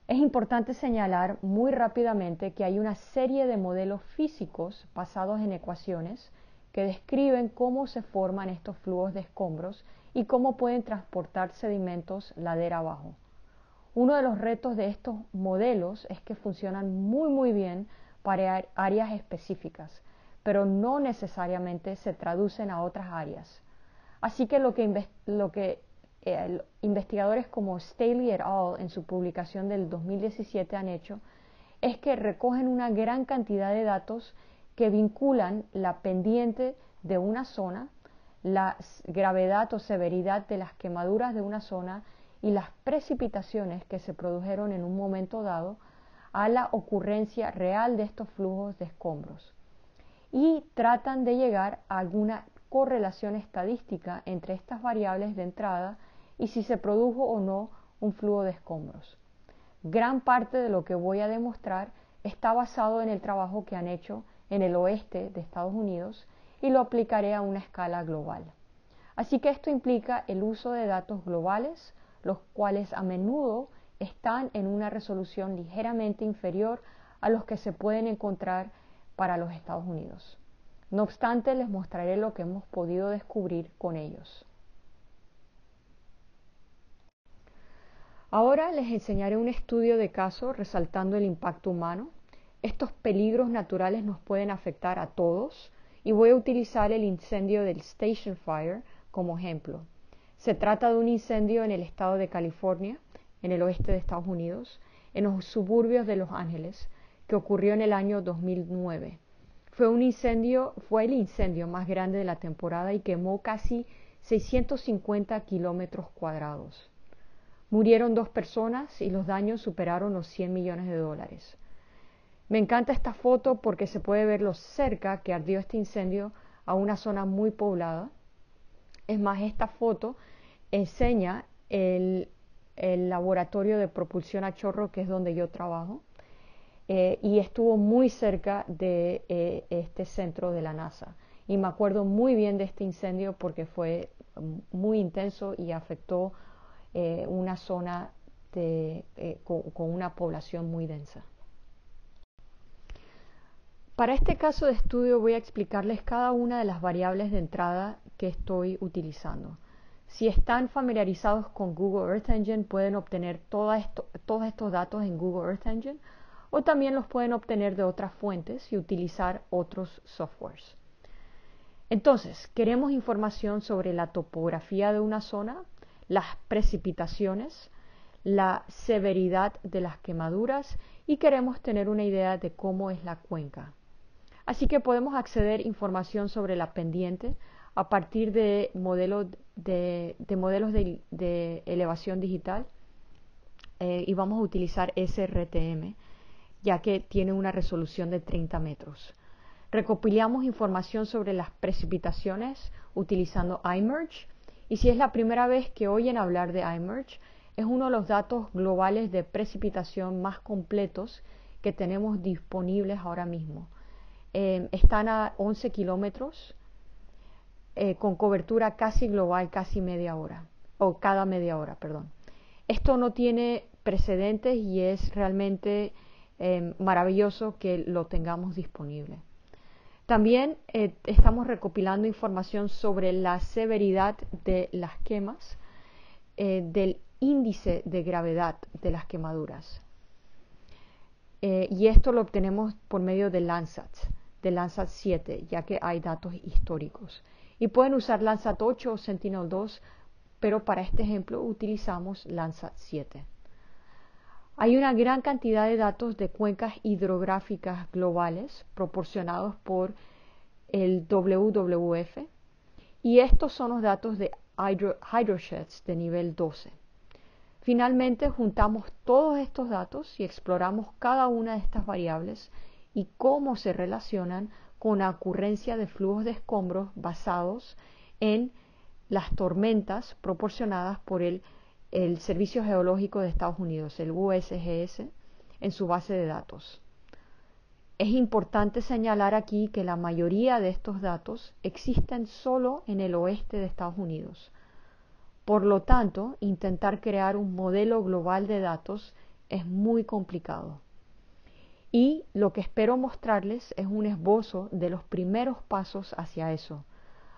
Es importante señalar muy rápidamente que hay una serie de modelos físicos basados en ecuaciones que describen cómo se forman estos flujos de escombros y cómo pueden transportar sedimentos ladera abajo. Uno de los retos de estos modelos es que funcionan muy muy bien para áreas específicas, pero no necesariamente se traducen a otras áreas. Así que lo que, eh, investigadores como Staley et al. en su publicación del 2017 han hecho es que recogen una gran cantidad de datos que vinculan la pendiente de una zona, la gravedad o severidad de las quemaduras de una zona y las precipitaciones que se produjeron en un momento dado a la ocurrencia real de estos flujos de escombros y tratan de llegar a alguna correlación estadística entre estas variables de entrada y si se produjo o no un flujo de escombros. Gran parte de lo que voy a demostrar está basado en el trabajo que han hecho en el oeste de Estados Unidos y lo aplicaré a una escala global. Así que esto implica el uso de datos globales, los cuales a menudo están en una resolución ligeramente inferior a los que se pueden encontrar para los Estados Unidos. No obstante, les mostraré lo que hemos podido descubrir con ellos. Ahora les enseñaré un estudio de caso resaltando el impacto humano. Estos peligros naturales nos pueden afectar a todos y voy a utilizar el incendio del Station Fire como ejemplo. Se trata de un incendio en el estado de California, en el oeste de Estados Unidos, en los suburbios de Los Ángeles, que ocurrió en el año 2009. Fue un incendio, fue el incendio más grande de la temporada y quemó casi 650 kilómetros cuadrados. Murieron dos personas y los daños superaron los 100 millones de dólares. Me encanta esta foto porque se puede ver lo cerca que ardió este incendio a una zona muy poblada. Es más, esta foto enseña el, laboratorio de propulsión a chorro, que es donde yo trabajo, eh, y estuvo muy cerca de eh, este centro de la NASA. Y me acuerdo muy bien de este incendio porque fue muy intenso y afectó eh, una zona con, una población muy densa. Para este caso de estudio voy a explicarles cada una de las variables de entrada que estoy utilizando. Si están familiarizados con Google Earth Engine, pueden obtener todos estos datos en Google Earth Engine o también los pueden obtener de otras fuentes y utilizar otros softwares. Entonces, queremos información sobre la topografía de una zona, las precipitaciones, la severidad de las quemaduras y queremos tener una idea de cómo es la cuenca. Así que podemos acceder información sobre la pendiente a partir de, modelos de, modelos de, elevación digital eh, y vamos a utilizar SRTM ya que tiene una resolución de 30 metros. Recopilamos información sobre las precipitaciones utilizando iMerge y si es la primera vez que oyen hablar de iMerge, es uno de los datos globales de precipitación más completos que tenemos disponibles ahora mismo. Eh, están a 11 kilómetros eh, con cobertura casi global, casi media hora, o cada media hora, perdón. Esto no tiene precedentes y es realmente eh, maravilloso que lo tengamos disponible. También eh, estamos recopilando información sobre la severidad de las quemas, eh, del índice de gravedad de las quemaduras. Eh, y esto lo obtenemos por medio de Landsat, de Landsat 7, ya que hay datos históricos. Y pueden usar Landsat 8 o Sentinel-2, pero para este ejemplo utilizamos Landsat 7. Hay una gran cantidad de datos de cuencas hidrográficas globales proporcionados por el WWF y estos son los datos de hydrosheds de nivel 12. Finalmente juntamos todos estos datos y exploramos cada una de estas variables y cómo se relacionan con la ocurrencia de flujos de escombros basados en las tormentas proporcionadas por el el Servicio Geológico de Estados Unidos, el USGS, en su base de datos. Es importante señalar aquí que la mayoría de estos datos existen solo en el oeste de Estados Unidos. Por lo tanto, intentar crear un modelo global de datos es muy complicado. Y lo que espero mostrarles es un esbozo de los primeros pasos hacia eso,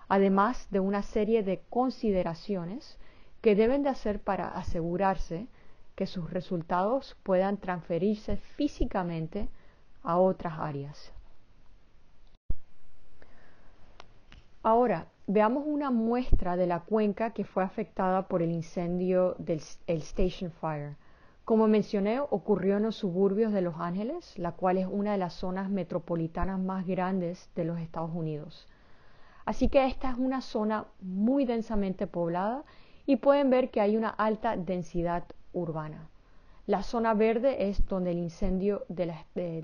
además de una serie de consideraciones que deben de hacer para asegurarse que sus resultados puedan transferirse físicamente a otras áreas. Ahora, veamos una muestra de la cuenca que fue afectada por el incendio del Station Fire. Como mencioné, ocurrió en los suburbios de Los Ángeles, la cual es una de las zonas metropolitanas más grandes de los Estados Unidos. Así que esta es una zona muy densamente poblada y pueden ver que hay una alta densidad urbana. La zona verde es donde el incendio del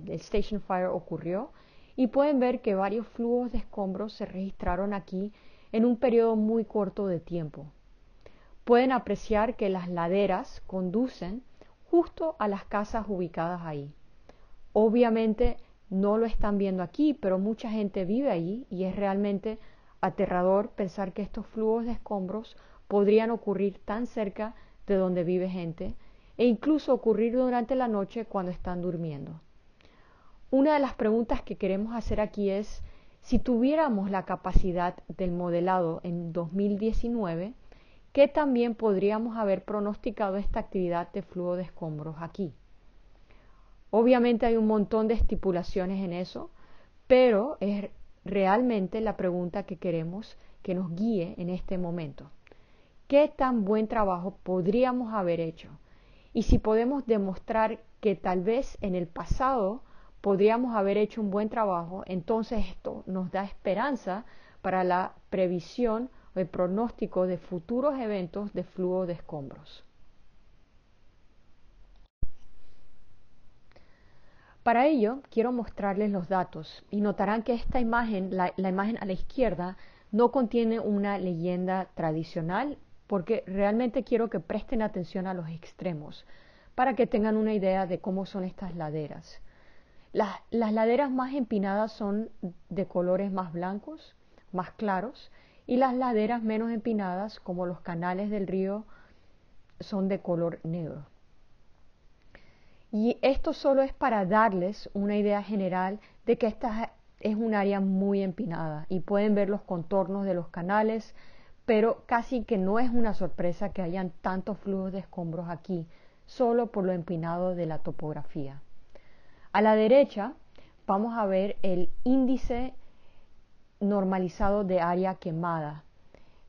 Station Fire ocurrió y pueden ver que varios flujos de escombros se registraron aquí en un periodo muy corto de tiempo. Pueden apreciar que las laderas conducen justo a las casas ubicadas ahí. Obviamente no lo están viendo aquí, pero mucha gente vive allí y es realmente aterrador pensar que estos flujos de escombros podrían ocurrir tan cerca de donde vive gente e incluso ocurrir durante la noche cuando están durmiendo. Una de las preguntas que queremos hacer aquí es, si tuviéramos la capacidad del modelado en 2019, ¿qué también podríamos haber pronosticado esta actividad de flujo de escombros aquí? Obviamente hay un montón de estipulaciones en eso, pero es realmente la pregunta que queremos que nos guíe en este momento. ¿Qué tan buen trabajo podríamos haber hecho? Y si podemos demostrar que tal vez en el pasado podríamos haber hecho un buen trabajo, entonces esto nos da esperanza para la previsión o el pronóstico de futuros eventos de flujo de escombros. Para ello, quiero mostrarles los datos y notarán que esta imagen, la, la, imagen a la izquierda, no contiene una leyenda tradicional porque realmente quiero que presten atención a los extremos para que tengan una idea de cómo son estas laderas. Las, laderas más empinadas son de colores más blancos, más claros, y las laderas menos empinadas, como los canales del río, son de color negro. Y esto solo es para darles una idea general de que esta es un área muy empinada y pueden ver los contornos de los canales, pero casi que no es una sorpresa que hayan tantos flujos de escombros aquí, solo por lo empinado de la topografía. A la derecha vamos a ver el índice normalizado de área quemada.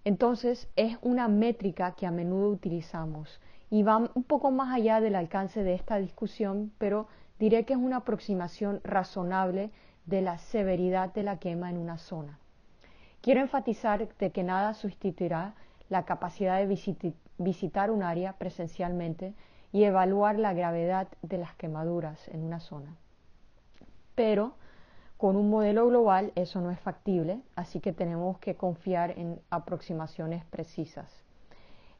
Entonces es una métrica que a menudo utilizamos y va un poco más allá del alcance de esta discusión, pero diré que es una aproximación razonable de la severidad de la quema en una zona. Quiero enfatizar de que nada sustituirá la capacidad de visitar un área presencialmente y evaluar la gravedad de las quemaduras en una zona. Pero con un modelo global eso no es factible, así que tenemos que confiar en aproximaciones precisas.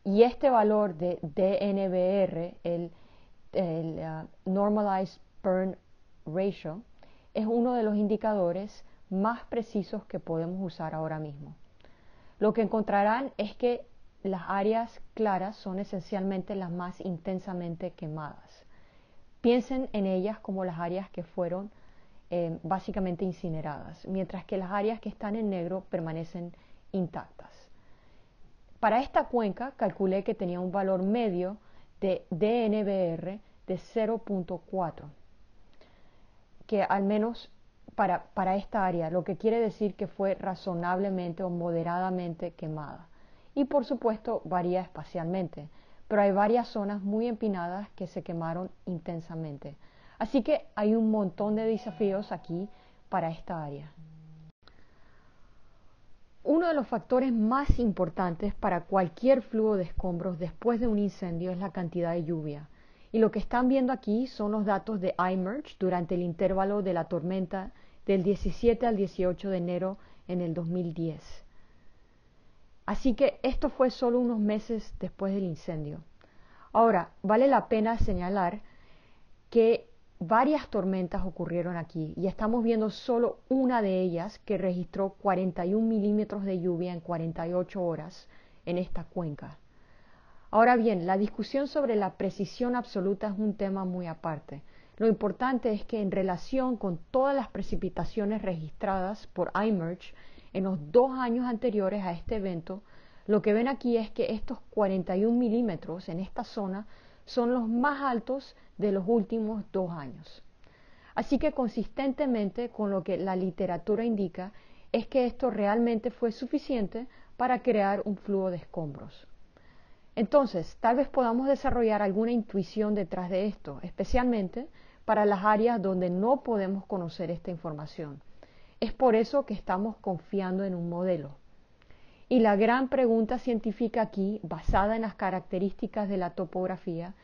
Y este valor de DNBR, el, uh, Normalized Burn Ratio, es uno de los indicadores más precisos que podemos usar ahora mismo. Lo que encontrarán es que las áreas claras son esencialmente las más intensamente quemadas. Piensen en ellas como las áreas que fueron eh, básicamente incineradas, mientras que las áreas que están en negro permanecen intactas. Para esta cuenca calculé que tenía un valor medio de DNBR de 0.4, que al menos para, para esta área, lo que quiere decir que fue razonablemente o moderadamente quemada y por supuesto varía espacialmente, pero hay varias zonas muy empinadas que se quemaron intensamente. Así que hay un montón de desafíos aquí para esta área. Uno de los factores más importantes para cualquier flujo de escombros después de un incendio es la cantidad de lluvia. Y lo que están viendo aquí son los datos de iMerge durante el intervalo de la tormenta del 17 al 18 de enero en el 2010. Así que esto fue solo unos meses después del incendio. Ahora, vale la pena señalar que varias tormentas ocurrieron aquí y estamos viendo solo una de ellas que registró 41 milímetros de lluvia en 48 horas en esta cuenca. Ahora bien, la discusión sobre la precisión absoluta es un tema muy aparte. Lo importante es que en relación con todas las precipitaciones registradas por iMerge en los dos años anteriores a este evento, lo que ven aquí es que estos 41 milímetros en esta zona son los más altos de los últimos dos años. Así que consistentemente con lo que la literatura indica es que esto realmente fue suficiente para crear un flujo de escombros. Entonces, tal vez podamos desarrollar alguna intuición detrás de esto, especialmente para las áreas donde no podemos conocer esta información. Es por eso que estamos confiando en un modelo. Y la gran pregunta científica aquí, basada en las características de la topografía,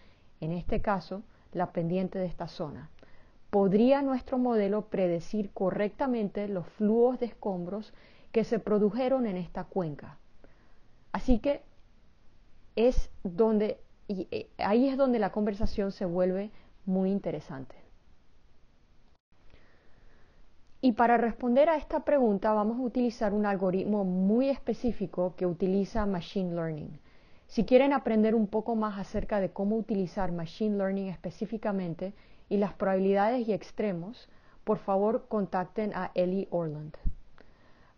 en este caso, la pendiente de esta zona. ¿Podría nuestro modelo predecir correctamente los flujos de escombros que se produjeron en esta cuenca? Así que es donde, eh, ahí es donde la conversación se vuelve muy interesante. Y para responder a esta pregunta vamos a utilizar un algoritmo muy específico que utiliza Machine Learning. Si quieren aprender un poco más acerca de cómo utilizar Machine Learning específicamente y las probabilidades y extremos, por favor contacten a Ellie Orland.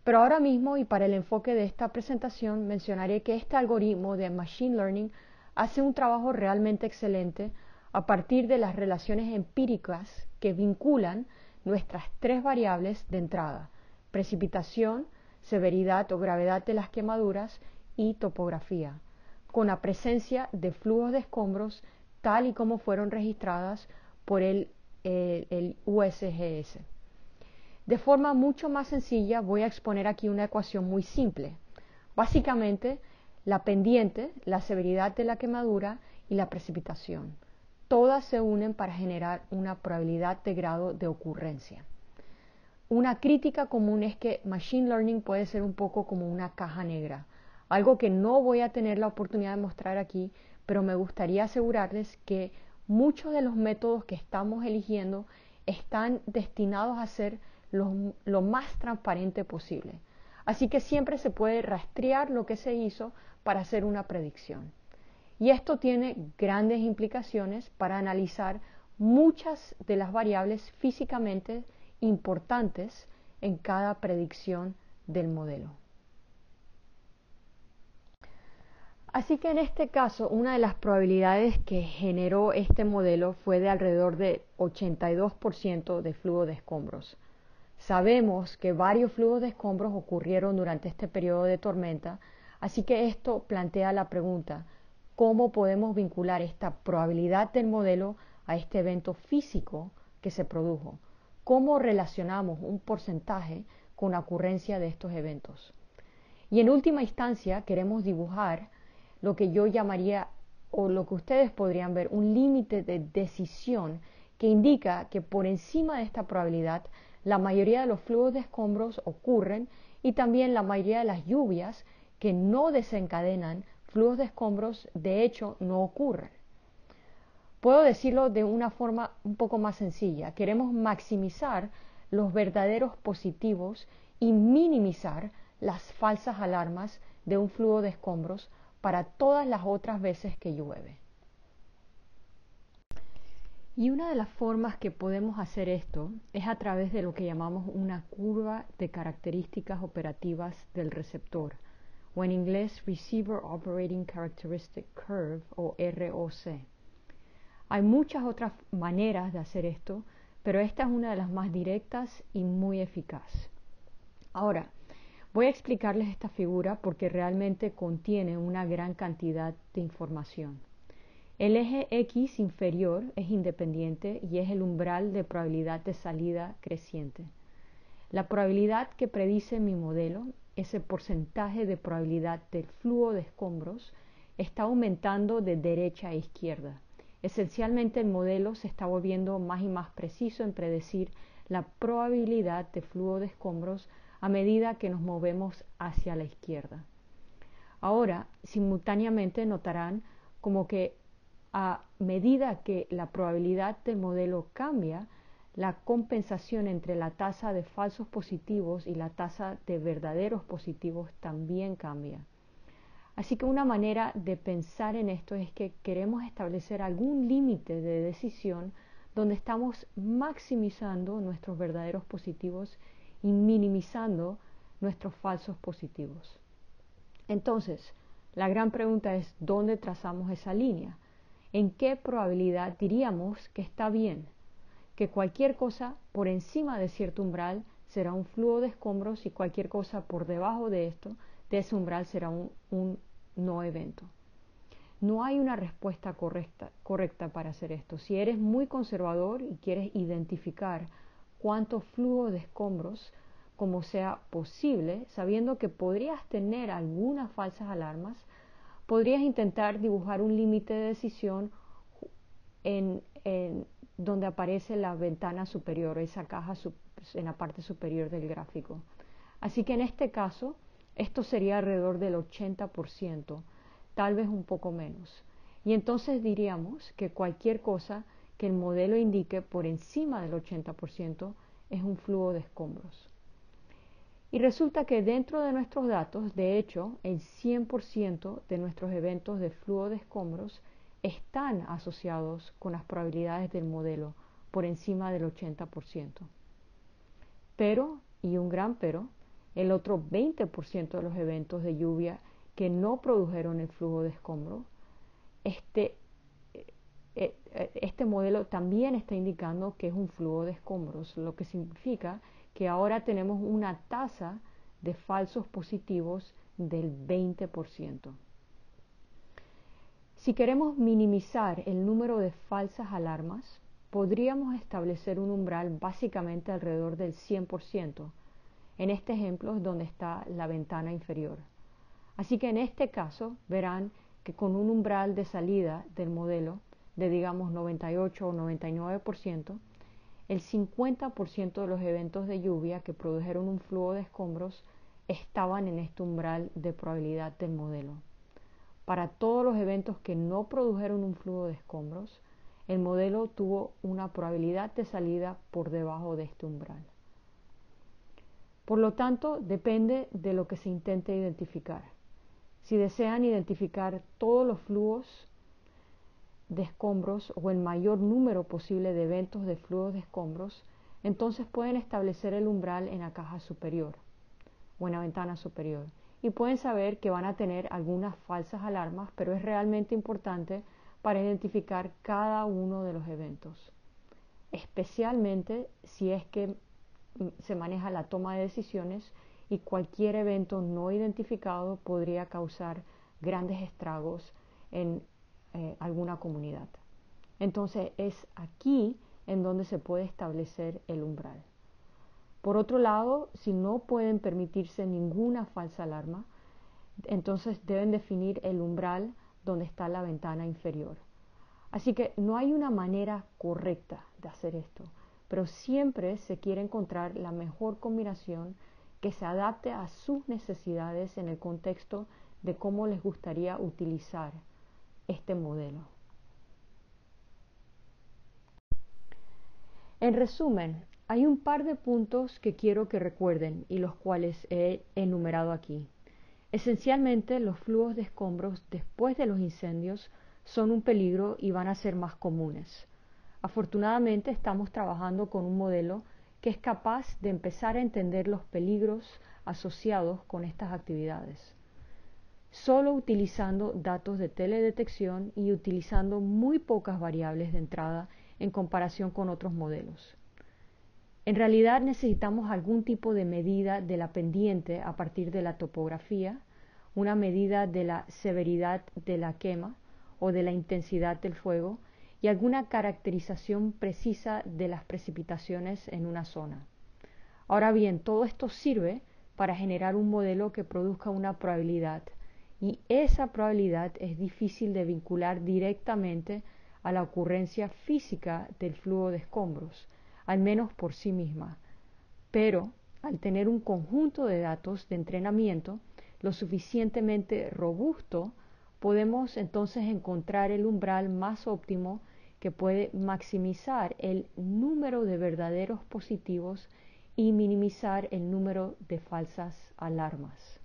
Pero ahora mismo y para el enfoque de esta presentación mencionaré que este algoritmo de Machine Learning hace un trabajo realmente excelente a partir de las relaciones empíricas que vinculan nuestras tres variables de entrada, precipitación, severidad o gravedad de las quemaduras y topografía, con la presencia de flujos de escombros tal y como fueron registradas por el, USGS. De forma mucho más sencilla voy a exponer aquí una ecuación muy simple. Básicamente, la pendiente, la severidad de la quemadura y la precipitación todas se unen para generar una probabilidad de grado de ocurrencia. Una crítica común es que Machine Learning puede ser un poco como una caja negra, algo que no voy a tener la oportunidad de mostrar aquí, pero me gustaría asegurarles que muchos de los métodos que estamos eligiendo están destinados a ser lo, más transparente posible. Así que siempre se puede rastrear lo que se hizo para hacer una predicción. Y esto tiene grandes implicaciones para analizar muchas de las variables físicamente importantes en cada predicción del modelo. Así que en este caso, una de las probabilidades que generó este modelo fue de alrededor de 82% de flujo de escombros. Sabemos que varios flujos de escombros ocurrieron durante este periodo de tormenta, así que esto plantea la pregunta, cómo podemos vincular esta probabilidad del modelo a este evento físico que se produjo. Cómo relacionamos un porcentaje con la ocurrencia de estos eventos. Y en última instancia queremos dibujar lo que yo llamaría o lo que ustedes podrían ver un límite de decisión que indica que por encima de esta probabilidad la mayoría de los flujos de escombros ocurren y también la mayoría de las lluvias que no desencadenan flujos de escombros de hecho no ocurren. Puedo decirlo de una forma un poco más sencilla. Queremos maximizar los verdaderos positivos y minimizar las falsas alarmas de un flujo de escombros para todas las otras veces que llueve. Y una de las formas que podemos hacer esto es a través de lo que llamamos una curva de características operativas del receptor o en inglés Receiver Operating Characteristic Curve o ROC. Hay muchas otras maneras de hacer esto, pero esta es una de las más directas y muy eficaz. Ahora, voy a explicarles esta figura porque realmente contiene una gran cantidad de información. El eje X inferior es independiente y es el umbral de probabilidad de salida creciente. La probabilidad que predice mi modelo ese porcentaje de probabilidad del flujo de escombros está aumentando de derecha a izquierda. Esencialmente el modelo se está volviendo más y más preciso en predecir la probabilidad de flujo de escombros a medida que nos movemos hacia la izquierda. Ahora, simultáneamente notarán como que a medida que la probabilidad del modelo cambia, la compensación entre la tasa de falsos positivos y la tasa de verdaderos positivos también cambia. Así que una manera de pensar en esto es que queremos establecer algún límite de decisión donde estamos maximizando nuestros verdaderos positivos y minimizando nuestros falsos positivos. Entonces, la gran pregunta es, ¿dónde trazamos esa línea? ¿En qué probabilidad diríamos que está bien? Que cualquier cosa por encima de cierto umbral será un flujo de escombros y cualquier cosa por debajo de esto, de ese umbral, será un, no evento. No hay una respuesta correcta, correcta para hacer esto. Si eres muy conservador y quieres identificar cuánto flujo de escombros como sea posible, sabiendo que podrías tener algunas falsas alarmas, podrías intentar dibujar un límite de decisión en, donde aparece la ventana superior, esa caja en la parte superior del gráfico. Así que en este caso, esto sería alrededor del 80%, tal vez un poco menos. Y entonces diríamos que cualquier cosa que el modelo indique por encima del 80% es un flujo de escombros. Y resulta que dentro de nuestros datos, de hecho, el 100% de nuestros eventos de flujo de escombros están asociados con las probabilidades del modelo por encima del 80%. Pero, y un gran pero, el otro 20% de los eventos de lluvia que no produjeron el flujo de escombros, este, eh, eh, este modelo también está indicando que es un flujo de escombros, lo que significa que ahora tenemos una tasa de falsos positivos del 20%. Si queremos minimizar el número de falsas alarmas, podríamos establecer un umbral básicamente alrededor del 100%. En este ejemplo es donde está la ventana inferior. Así que en este caso verán que con un umbral de salida del modelo de digamos 98 o 99%, el 50% de los eventos de lluvia que produjeron un flujo de escombros estaban en este umbral de probabilidad del modelo. Para todos los eventos que no produjeron un flujo de escombros, el modelo tuvo una probabilidad de salida por debajo de este umbral. Por lo tanto, depende de lo que se intente identificar. Si desean identificar todos los flujos de escombros o el mayor número posible de eventos de flujo de escombros, entonces pueden establecer el umbral en la caja superior o en la ventana superior y pueden saber que van a tener algunas falsas alarmas, pero es realmente importante para identificar cada uno de los eventos, especialmente si es que mm, se maneja la toma de decisiones y cualquier evento no identificado podría causar grandes estragos en eh, alguna comunidad. Entonces es aquí en donde se puede establecer el umbral. Por otro lado, si no pueden permitirse ninguna falsa alarma, entonces deben definir el umbral donde está la ventana inferior. Así que no hay una manera correcta de hacer esto, pero siempre se quiere encontrar la mejor combinación que se adapte a sus necesidades en el contexto de cómo les gustaría utilizar este modelo. En resumen, hay un par de puntos que quiero que recuerden y los cuales he enumerado aquí. Esencialmente, los flujos de escombros después de los incendios son un peligro y van a ser más comunes. Afortunadamente, estamos trabajando con un modelo que es capaz de empezar a entender los peligros asociados con estas actividades solo utilizando datos de teledetección y utilizando muy pocas variables de entrada en comparación con otros modelos. En realidad necesitamos algún tipo de medida de la pendiente a partir de la topografía, una medida de la severidad de la quema o de la intensidad del fuego y alguna caracterización precisa de las precipitaciones en una zona. Ahora bien, todo esto sirve para generar un modelo que produzca una probabilidad y esa probabilidad es difícil de vincular directamente a la ocurrencia física del flujo de escombros, al menos por sí misma. Pero, al tener un conjunto de datos de entrenamiento lo suficientemente robusto, podemos entonces encontrar el umbral más óptimo que puede maximizar el número de verdaderos positivos y minimizar el número de falsas alarmas.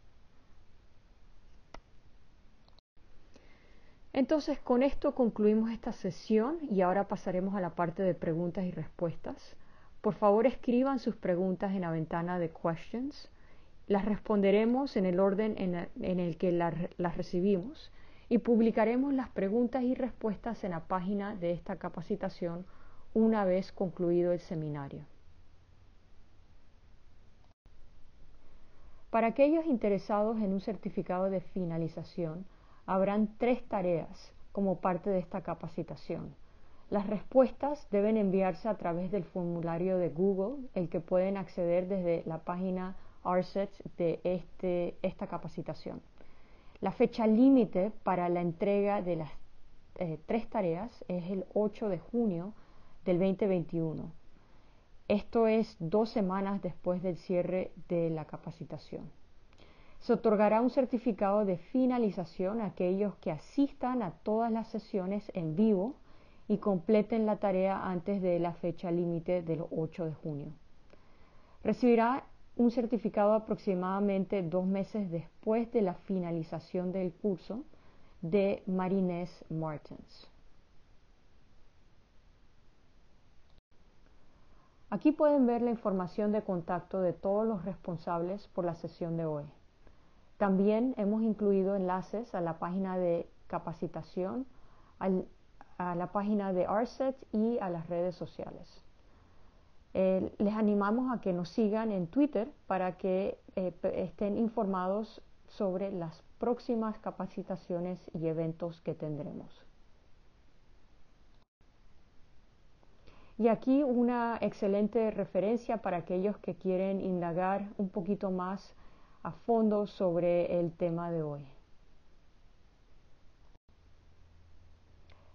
Entonces, con esto concluimos esta sesión y ahora pasaremos a la parte de preguntas y respuestas. Por favor, escriban sus preguntas en la ventana de questions. Las responderemos en el orden en el, que las recibimos y publicaremos las preguntas y respuestas en la página de esta capacitación una vez concluido el seminario. Para aquellos interesados en un certificado de finalización, habrán tres tareas como parte de esta capacitación. Las respuestas deben enviarse a través del formulario de Google, el que pueden acceder desde la página RSET de este, esta capacitación. La fecha límite para la entrega de las eh, tres tareas es el 8 de junio del 2021. Esto es dos semanas después del cierre de la capacitación. Se otorgará un certificado de finalización a aquellos que asistan a todas las sesiones en vivo y completen la tarea antes de la fecha límite del 8 de junio. Recibirá un certificado aproximadamente dos meses después de la finalización del curso de Marinés Martens. Aquí pueden ver la información de contacto de todos los responsables por la sesión de hoy. También hemos incluido enlaces a la página de capacitación, a la página de ARSET y a las redes sociales. Eh, les animamos a que nos sigan en Twitter para que eh, estén informados sobre las próximas capacitaciones y eventos que tendremos. Y aquí una excelente referencia para aquellos que quieren indagar un poquito más a fondo sobre el tema de hoy.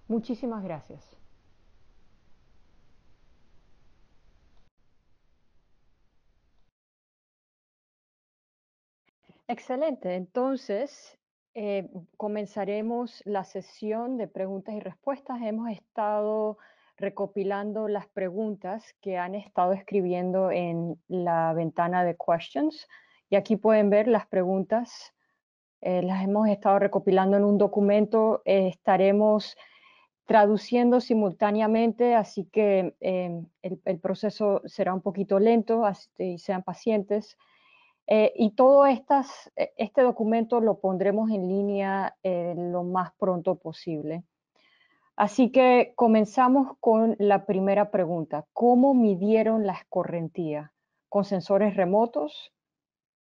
Muchísimas gracias. Excelente. Entonces, eh, comenzaremos la sesión de preguntas y respuestas. Hemos estado recopilando las preguntas que han estado escribiendo en la ventana de questions. Y aquí pueden ver las preguntas. Eh, las hemos estado recopilando en un documento. Eh, estaremos traduciendo simultáneamente, así que em, el, proceso será un poquito lento, así, sean pacientes. Eh, y todo estas, este documento lo pondremos en línea lo más pronto posible. Así que comenzamos con la primera pregunta. ¿Cómo midieron la escorrentía? ¿Con sensores remotos?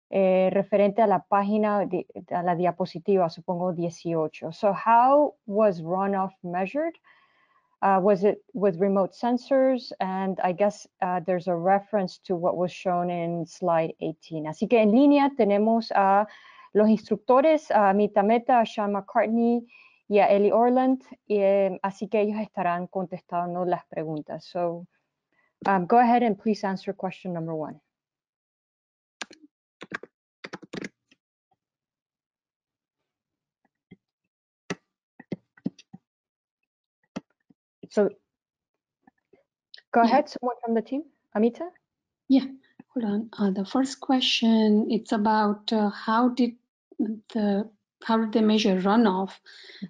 Eh, referente a la página, de, a la diapositiva, supongo 18. So how was runoff measured? Uh, was it with remote sensors? And I guess uh, there's a reference to what was shown in slide 18. Así que en línea tenemos a los instructores, a Mita Meta, a Sean McCartney y a Ellie Orland. Eh, así que ellos estarán contestando las preguntas. So um, go ahead and please answer question number one. So go yeah. ahead, someone from the team. Amita? Yeah, hold on. Uh, the first question, it's about uh, how did the how did they measure runoff?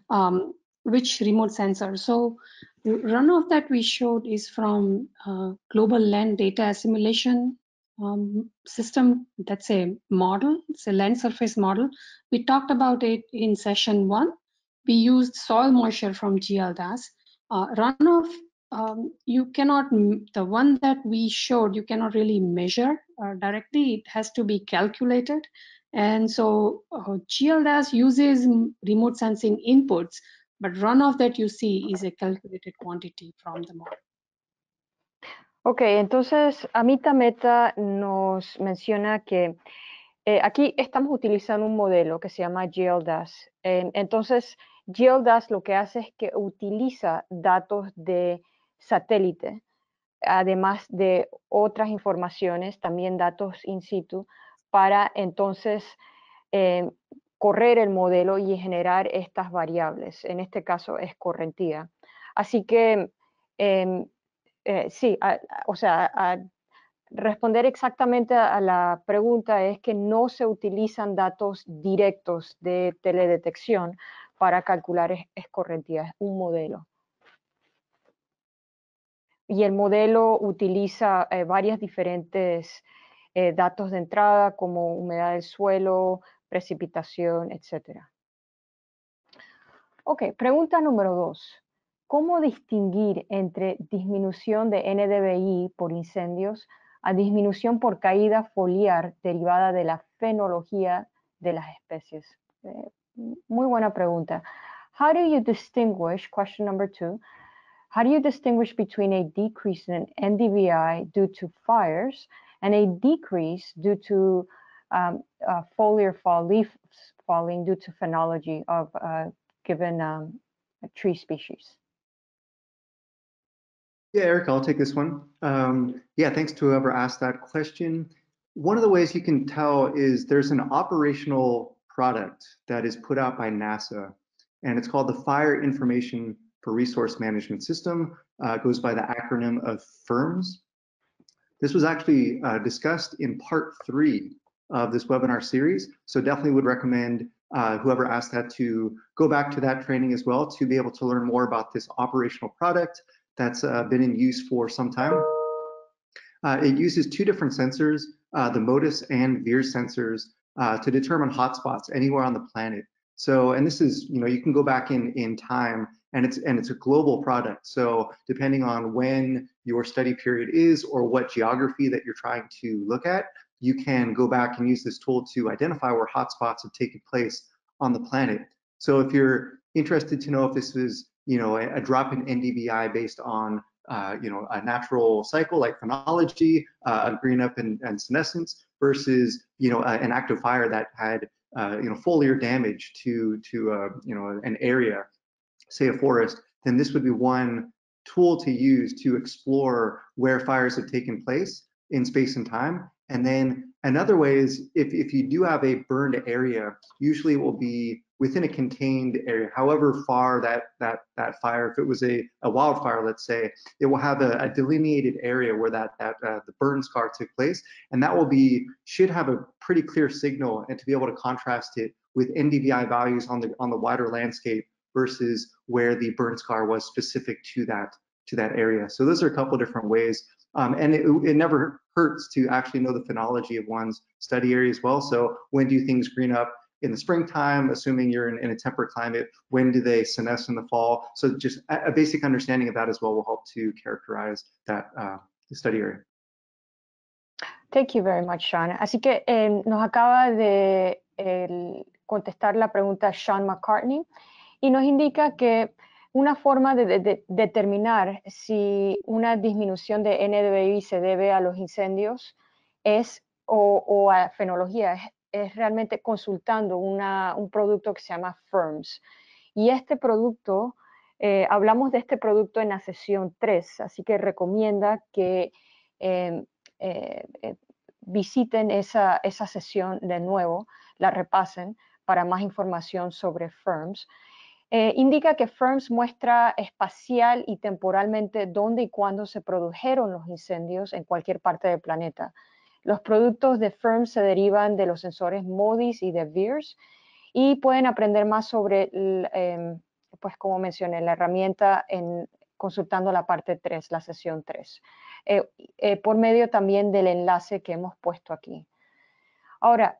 Um, which remote sensor? So runoff that we showed is from uh, global land data assimilation um, system. That's a model. It's a land surface model. We talked about it in session one. We used soil moisture from GLDAS uh, runoff, um, you cannot, the one that we showed, you cannot really measure uh, directly. It has to be calculated. And so uh, GLDAS uses remote sensing inputs, but runoff that you see is a calculated quantity from the model. Ok, entonces Amita Meta nos menciona que eh, aquí estamos utilizando un modelo que se llama GLDAS. Eh, entonces, GeoDAS lo que hace es que utiliza datos de satélite, además de otras informaciones, también datos in situ, para entonces eh, correr el modelo y generar estas variables. En este caso es correntía. Así que em, eh, sí, o sea, responder exactamente a la pregunta es que no se utilizan datos directos de teledetección, para calcular escorrentía, es un modelo. Y el modelo utiliza eh, varios diferentes eh, datos de entrada como humedad del suelo, precipitación, etc. Ok, pregunta número dos. ¿Cómo distinguir entre disminución de NDVI por incendios a disminución por caída foliar derivada de la fenología de las especies? Eh, muy buena pregunta. How do you distinguish, question number two, how do you distinguish between a decrease in NDVI due to fires and a decrease due to um, uh, foliar fall, leaves falling due to phenology of uh, given um, tree species? Yeah, Eric, I'll take this one. Um, yeah, thanks to whoever asked that question. One of the ways you can tell is there's an operational product that is put out by NASA, and it's called the Fire Information for Resource Management System. Uh, goes by the acronym of FIRMS. This was actually uh, discussed in part three of this webinar series, so definitely would recommend uh, whoever asked that to go back to that training as well to be able to learn more about this operational product that's uh, been in use for some time. Uh, it uses two different sensors, uh, the MODIS and VIIRS sensors, uh, to determine hotspots anywhere on the planet. So, and this is, you know, you can go back in in time, and it's and it's a global product. So, depending on when your study period is or what geography that you're trying to look at, you can go back and use this tool to identify where hotspots have taken place on the planet. So, if you're interested to know if this is you know, a, a drop in NDVI based on, uh, you know, a natural cycle like phenology, uh, green up and, and senescence versus, you know, an active fire that had, uh, you know, foliar damage to, to, uh, you know, an area, say a forest, then this would be one tool to use to explore where fires have taken place in space and time. And then another way is if, if you do have a burned area, usually it will be within a contained area, however far that that that fire, if it was a, a wildfire, let's say, it will have a, a delineated area where that that uh, the burn scar took place, and that will be should have a pretty clear signal, and to be able to contrast it with NDVI values on the on the wider landscape versus where the burn scar was specific to that to that area. So those are a couple different ways. Um, and it, it, never hurts to actually know the phenology of one's study area as well. So when do things green up? In the springtime, assuming you're in, in, a temperate climate, when do they senesce in the fall? So just a, a basic understanding of that as well will help to characterize that uh, study area. Thank you very much, Sean. Así que eh, nos acaba de contestar la pregunta Sean McCartney y nos indica que una forma de, de, de, determinar si una disminución de NDVI se debe a los incendios es o, o a fenología es es realmente consultando un producto que se llama Firms. Y este producto, eh, hablamos de este producto en la sesión 3, así que recomienda que em, eh, eh, visiten esa, esa sesión de nuevo, la repasen para más información sobre Firms. indica que Firms muestra espacial y temporalmente dónde y cuándo se produjeron los incendios en cualquier parte del planeta. Los productos de FIRM se derivan de los sensores MODIS y de VIIRS y pueden aprender más sobre, em, pues como mencioné, la herramienta en consultando la parte 3, la sesión 3, eh, eh, por medio también del enlace que hemos puesto aquí. Ahora,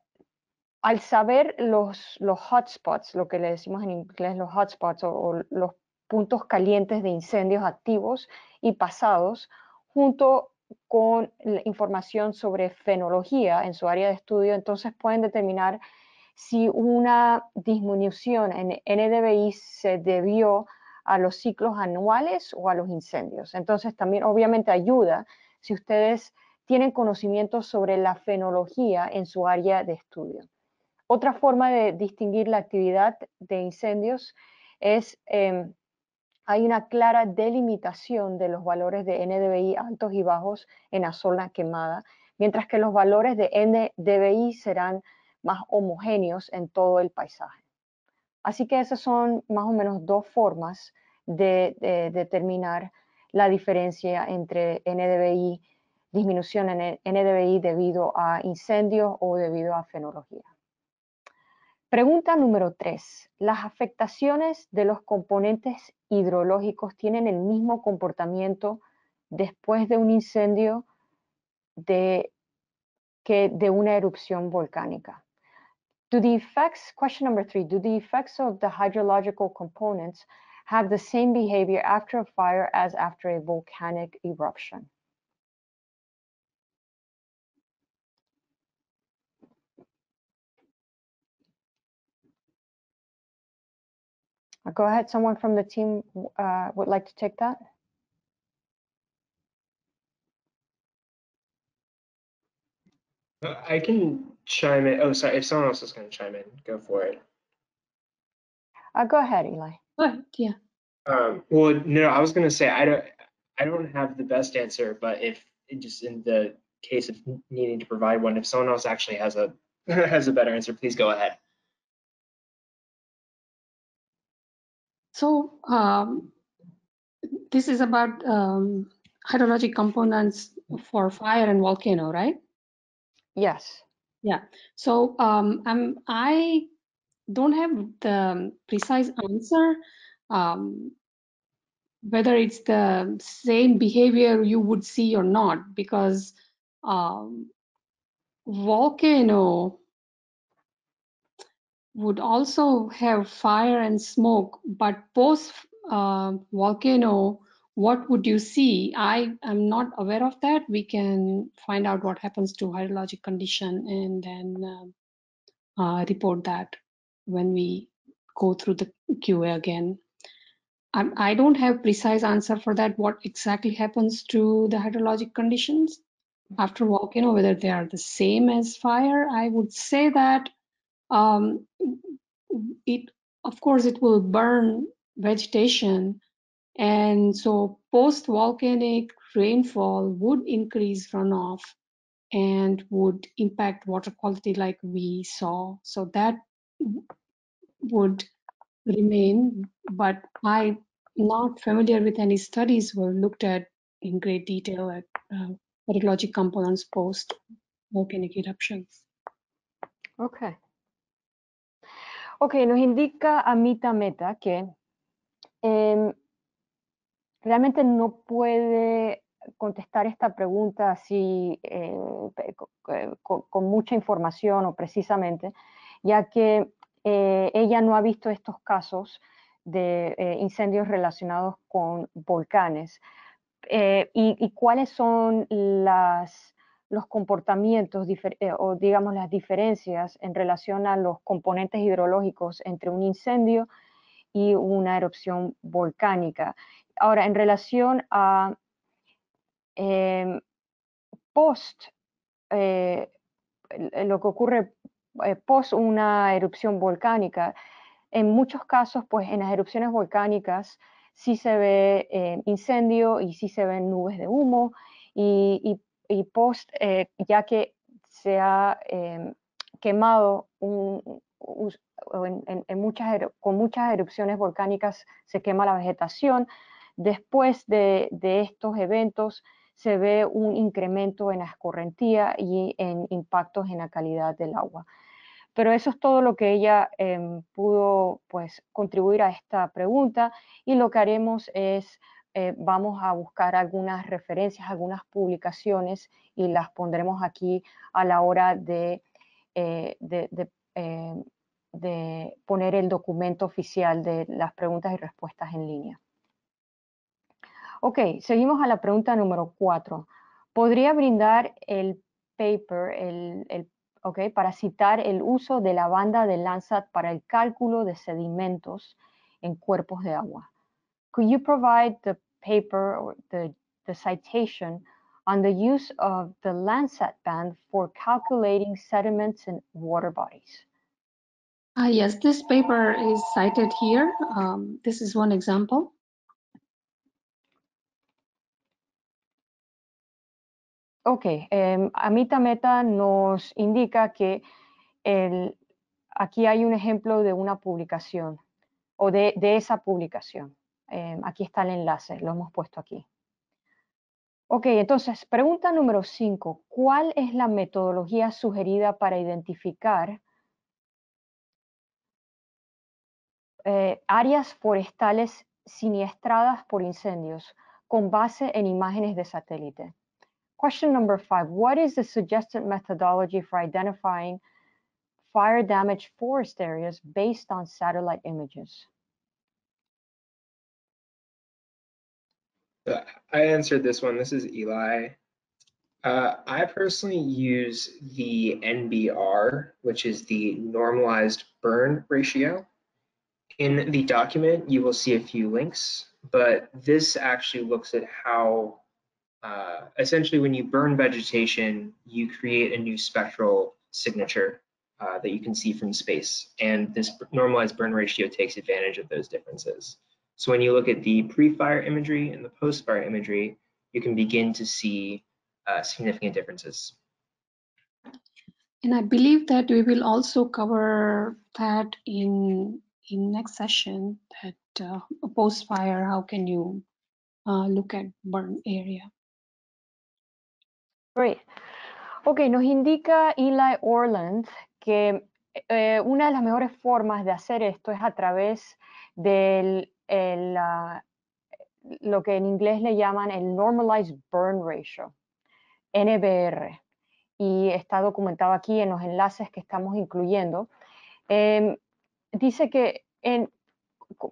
al saber los, hotspots, lo que le decimos en inglés los hotspots o los puntos calientes de incendios activos y pasados, junto con información sobre fenología en su área de estudio, entonces pueden determinar si una disminución en NDVI se debió a los ciclos anuales o a los incendios. Entonces también obviamente ayuda si ustedes tienen conocimientos sobre la fenología en su área de estudio. Otra forma de distinguir la actividad de incendios es em, hay una clara delimitación de los valores de NDVI altos y bajos en la zona quemada, mientras que los valores de NDVI serán más homogéneos en todo el paisaje. Así que esas son más o menos dos formas de, determinar la diferencia entre NDVI, disminución en NDVI debido a incendios o debido a fenología. Pregunta número tres. ¿Las afectaciones de los componentes hidrológicos tienen el mismo comportamiento después de un incendio que de una erupción volcánica? Do the effects, question number three, do the effects of the hydrological components have the same behavior after a fire as after a volcanic eruption? Go ahead, someone from the team uh, would like to take that? Uh, I can chime in. Oh, sorry. If someone else is going to chime in, go for it. Uh, Go ahead, Eli. But yeah, Um, well, no, I was going to say I don't. I don't have the best answer, but if just in the case of needing to provide one, if someone else actually has a has a better answer, please go ahead. So um, this is about um, hydrologic components for fire and volcano, right? Yes. Yeah. So um, I'm, I don't have the precise answer um, whether it's the same behavior you would see or not, because um, volcano would also have fire and smoke, but post uh, volcano, what would you see? I am not aware of that. We can find out what happens to hydrologic condition and then um, uh, report that when we go through the QA again. I, I don't have precise answer for that. What exactly happens to the hydrologic conditions after volcano? Whether they are the same as fire? I would say that um, it, of course, it will burn vegetation, and so post volcanic rainfall would increase runoff and would impact water quality like we saw. So that would remain, but I'm not familiar with any studies were looked at in great detail at uh, components post volcanic eruptions. Ok. Ok, nos indica Amita Meta que em, realmente no puede contestar esta pregunta así co- eh, co- con, mucha información o precisamente, ya que eh, ella no ha visto estos casos de eh, incendios relacionados con volcanes. Y cuáles son las, los comportamientos eh, o digamos las diferencias en relación a los componentes hidrológicos entre un incendio y una erupción volcánica. Ahora, en relación a em, post, eh, lo que ocurre eh, post una erupción volcánica, en muchos casos, pues en las erupciones volcánicas sí se ve incendio y sí se ven nubes de humo y, y- y post, eh, ya que se ha em, quemado un- o en- en- muchas, con muchas erupciones volcánicas se quema la vegetación. Después de, de estos eventos se ve un incremento en la escorrentía y en impactos en la calidad del agua. Pero eso es todo lo que ella em, pudo pues, contribuir a esta pregunta y lo que haremos es, eh, vamos a buscar algunas referencias, algunas publicaciones y las pondremos aquí a la hora de, eh, eh, de poner el documento oficial de las preguntas y respuestas en línea. Ok, seguimos a la pregunta número cuatro. ¿Podría brindar el paper, el, el ok, para citar el uso de la banda de Landsat para el cálculo de sedimentos en cuerpos de agua? Could you provide the paper or the, the citation on the use of the Landsat band for calculating sediments in water bodies? Ah, yes, this paper is cited here. Um, this is one example. Ok, em, Amita Meta nos indica que el- aquí hay un ejemplo de una publicación o de, de esa publicación. Em, aquí está el enlace, lo hemos puesto aquí. Ok, entonces, pregunta número 5. ¿Cuál es la metodología sugerida para identificar eh, áreas forestales siniestradas por incendios con base en imágenes de satélite. Question number five, what is the suggested methodology for identifying fire damaged forest areas based on satellite images? I answered this one. This is Eli. Uh, I personally use the NBR, which is the normalized burn ratio. In the document, you will see a few links, but this actually looks at how uh, essentially when you burn vegetation, you create a new spectral signature uh, that you can see from space. And this normalized burn ratio takes advantage of those differences. So when you look at the pre-fire imagery and the post-fire imagery, you can begin to see uh, significant differences. And I believe that we will also cover that in in next session that uh, post fire, how can you uh, look at burn area? Great. Ok, nos indica Eli Orland que eh, una de las mejores formas de hacer esto es a través del el, uh, lo que en inglés le llaman el Normalized Burn Ratio, NBR, y está documentado aquí en los enlaces que estamos incluyendo. Eh, dice que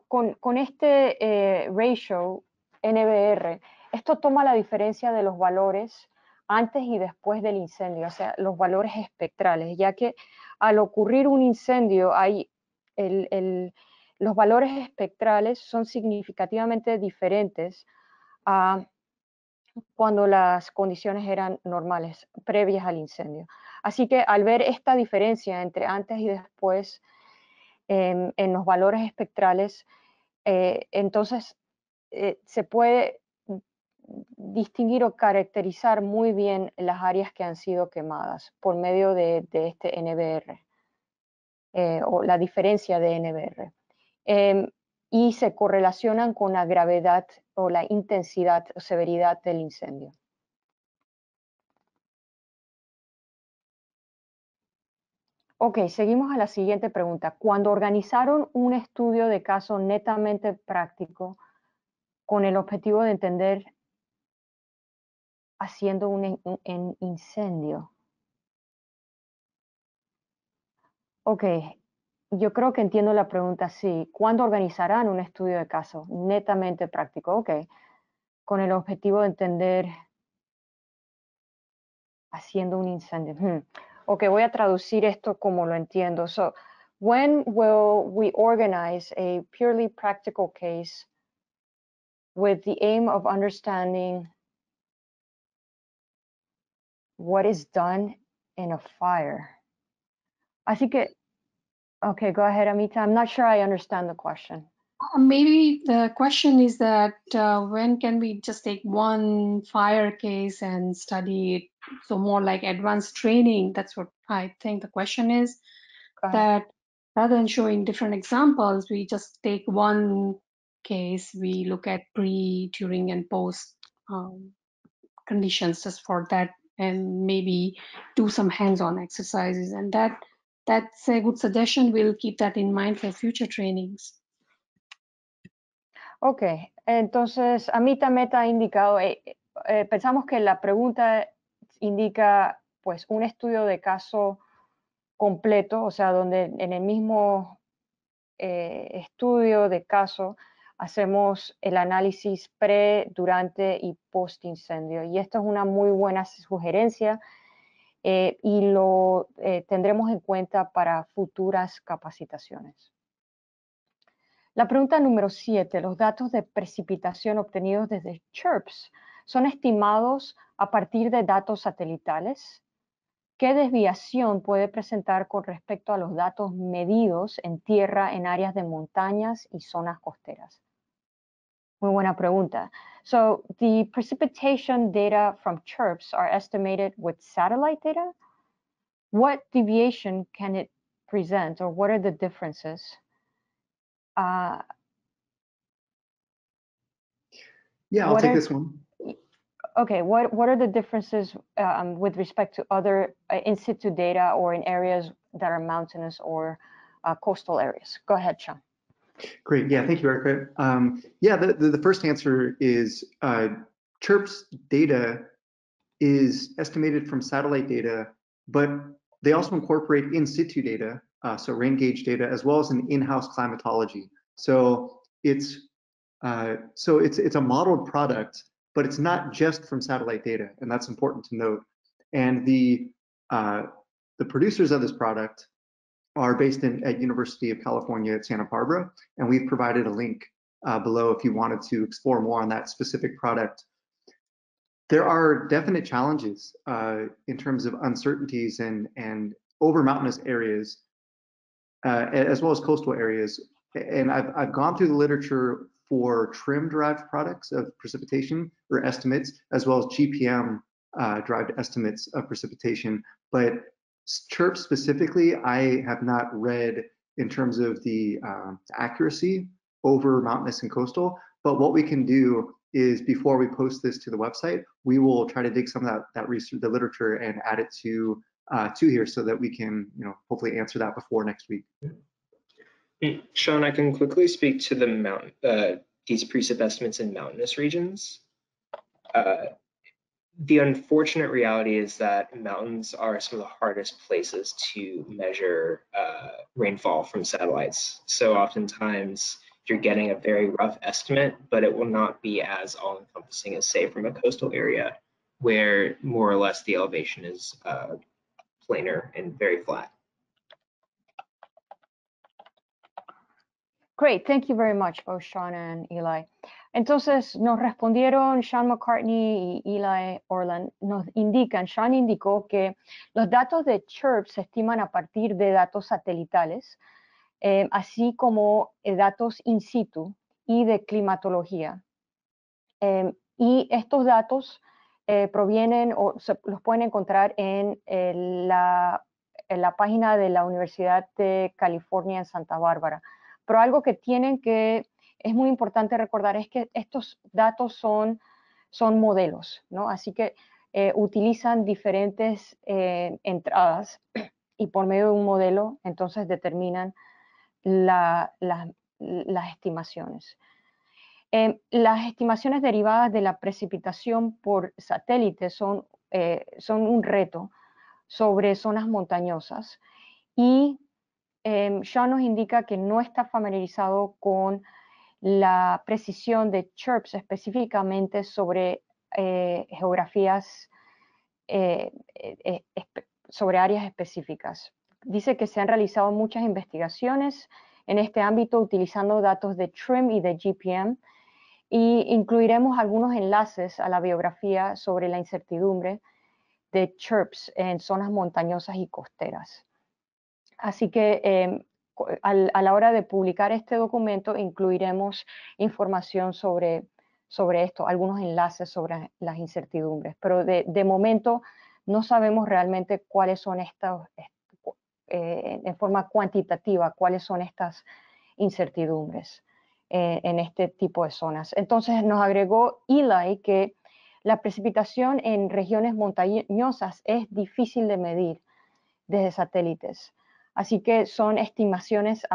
con, este eh, ratio NBR, esto toma la diferencia de los valores antes y después del incendio, o sea, los valores espectrales, ya que al ocurrir un incendio hay el, los valores espectrales son significativamente diferentes a cuando las condiciones eran normales, previas al incendio. Así que al ver esta diferencia entre antes y después en, en los valores espectrales, eh, entonces eh, se puede distinguir o caracterizar muy bien las áreas que han sido quemadas por medio de, de este NBR eh, o la diferencia de NBR. Eh, y se correlacionan con la gravedad o la intensidad o severidad del incendio. Ok, seguimos a la siguiente pregunta. Cuando organizaron un estudio de caso netamente práctico con el objetivo de entender haciendo un, un incendio. Ok, yo creo que entiendo la pregunta sí. ¿Cuándo organizarán un estudio de caso netamente práctico? Ok, con el objetivo de entender haciendo un incendio. Hmm. Ok, voy a traducir esto como lo entiendo. So, when will we organize a purely practical case with the aim of understanding what is done in a fire? Así que Okay, go ahead, Amita. I'm not sure I understand the question. Uh, maybe the question is that uh, when can we just take one fire case and study it? So more like advanced training. That's what I think the question is. That rather than showing different examples, we just take one case. We look at pre, during, and post um, conditions just for that, and maybe do some hands-on exercises, and that that's a good suggestion. We'll keep that in mind for future trainings. Ok, entonces Amita Meta ha indicado, eh, eh, pensamos que la pregunta indica pues un estudio de caso completo, o sea, donde en el mismo eh, estudio de caso hacemos el análisis pre, durante y post incendio. Y esto es una muy buena sugerencia eh, y lo eh, tendremos en cuenta para futuras capacitaciones. La pregunta número 7. Los datos de precipitación obtenidos desde CHIRPS son estimados a partir de datos satelitales. ¿Qué desviación puede presentar con respecto a los datos medidos en tierra en áreas de montañas y zonas costeras? Muy buena pregunta. So the precipitation data from CHIRPS are estimated with satellite data. What deviation can it present or what are the differences? Uh, yeah, I'll take are, this one. Okay, what, what are the differences um, with respect to other uh, in situ data or in areas that are mountainous or uh, coastal areas? Go ahead, Sean. Great. Yeah, thank you, Erica. Um, yeah, the, the, the, first answer is uh, CHIRP's data is estimated from satellite data, but they also incorporate in situ data, uh, so rain gauge data, as well as an in-house climatology. So it's uh, so it's it's a modeled product, but it's not just from satellite data, and that's important to note. And the uh, the producers of this product are based in at University of California at Santa Barbara, and we've provided a link uh, below if you wanted to explore more on that specific product. There are definite challenges uh, in terms of uncertainties and and over mountainous areas, uh, as well as coastal areas. And I've I've gone through the literature for trim derived products of precipitation or estimates, as well as GPM uh, derived estimates of precipitation. But CHIRP specifically, I have not read in terms of the um, accuracy over mountainous and coastal. But what we can do is before we post this to the website, we will try to dig some of that, that research, the literature and add it to uh, to here so that we can, you know, hopefully answer that before next week. Sean, I can quickly speak to the mountain, uh, these precip estimates in mountainous regions. Uh, the unfortunate reality is that mountains are some of the hardest places to measure uh, rainfall from satellites. So oftentimes you're getting a very rough estimate, but it will not be as all encompassing as say from a coastal area where more or less the elevation is uh, planar and very flat. Great, thank you very much, both Sean and Eli. Entonces nos respondieron Sean McCartney y Eli Orland, nos indican, Sean indicó que los datos de CHIRP se estiman a partir de datos satelitales, eh, así como eh, datos in situ y de climatología. Eh, y estos datos provienen o los pueden encontrar en la página de la Universidad de California en Santa Bárbara. Pero algo que tienen que, es muy importante recordar es que estos datos son, son modelos, ¿no? Así que eh, utilizan diferentes eh, entradas y por medio de un modelo entonces determinan las estimaciones. Eh, las estimaciones derivadas de la precipitación por satélite son, son un reto sobre zonas montañosas y eh, Sean nos indica que no está familiarizado con la precisión de CHIRPS específicamente sobre eh, geografías, eh, eh, sobre áreas específicas. Dice que se han realizado muchas investigaciones en este ámbito utilizando datos de TRIM y de GPM y incluiremos algunos enlaces a la biografía sobre la incertidumbre de CHIRPS en zonas montañosas y costeras. Así que a la hora de publicar este documento incluiremos información sobre, sobre esto, algunos enlaces sobre las incertidumbres, pero de, momento no sabemos realmente cuáles son estas, eh, en forma cuantitativa, cuáles son estas incertidumbres eh, en este tipo de zonas. Entonces nos agregó Eli que la precipitación en regiones montañosas es difícil de medir desde satélites. Así que son estimaciones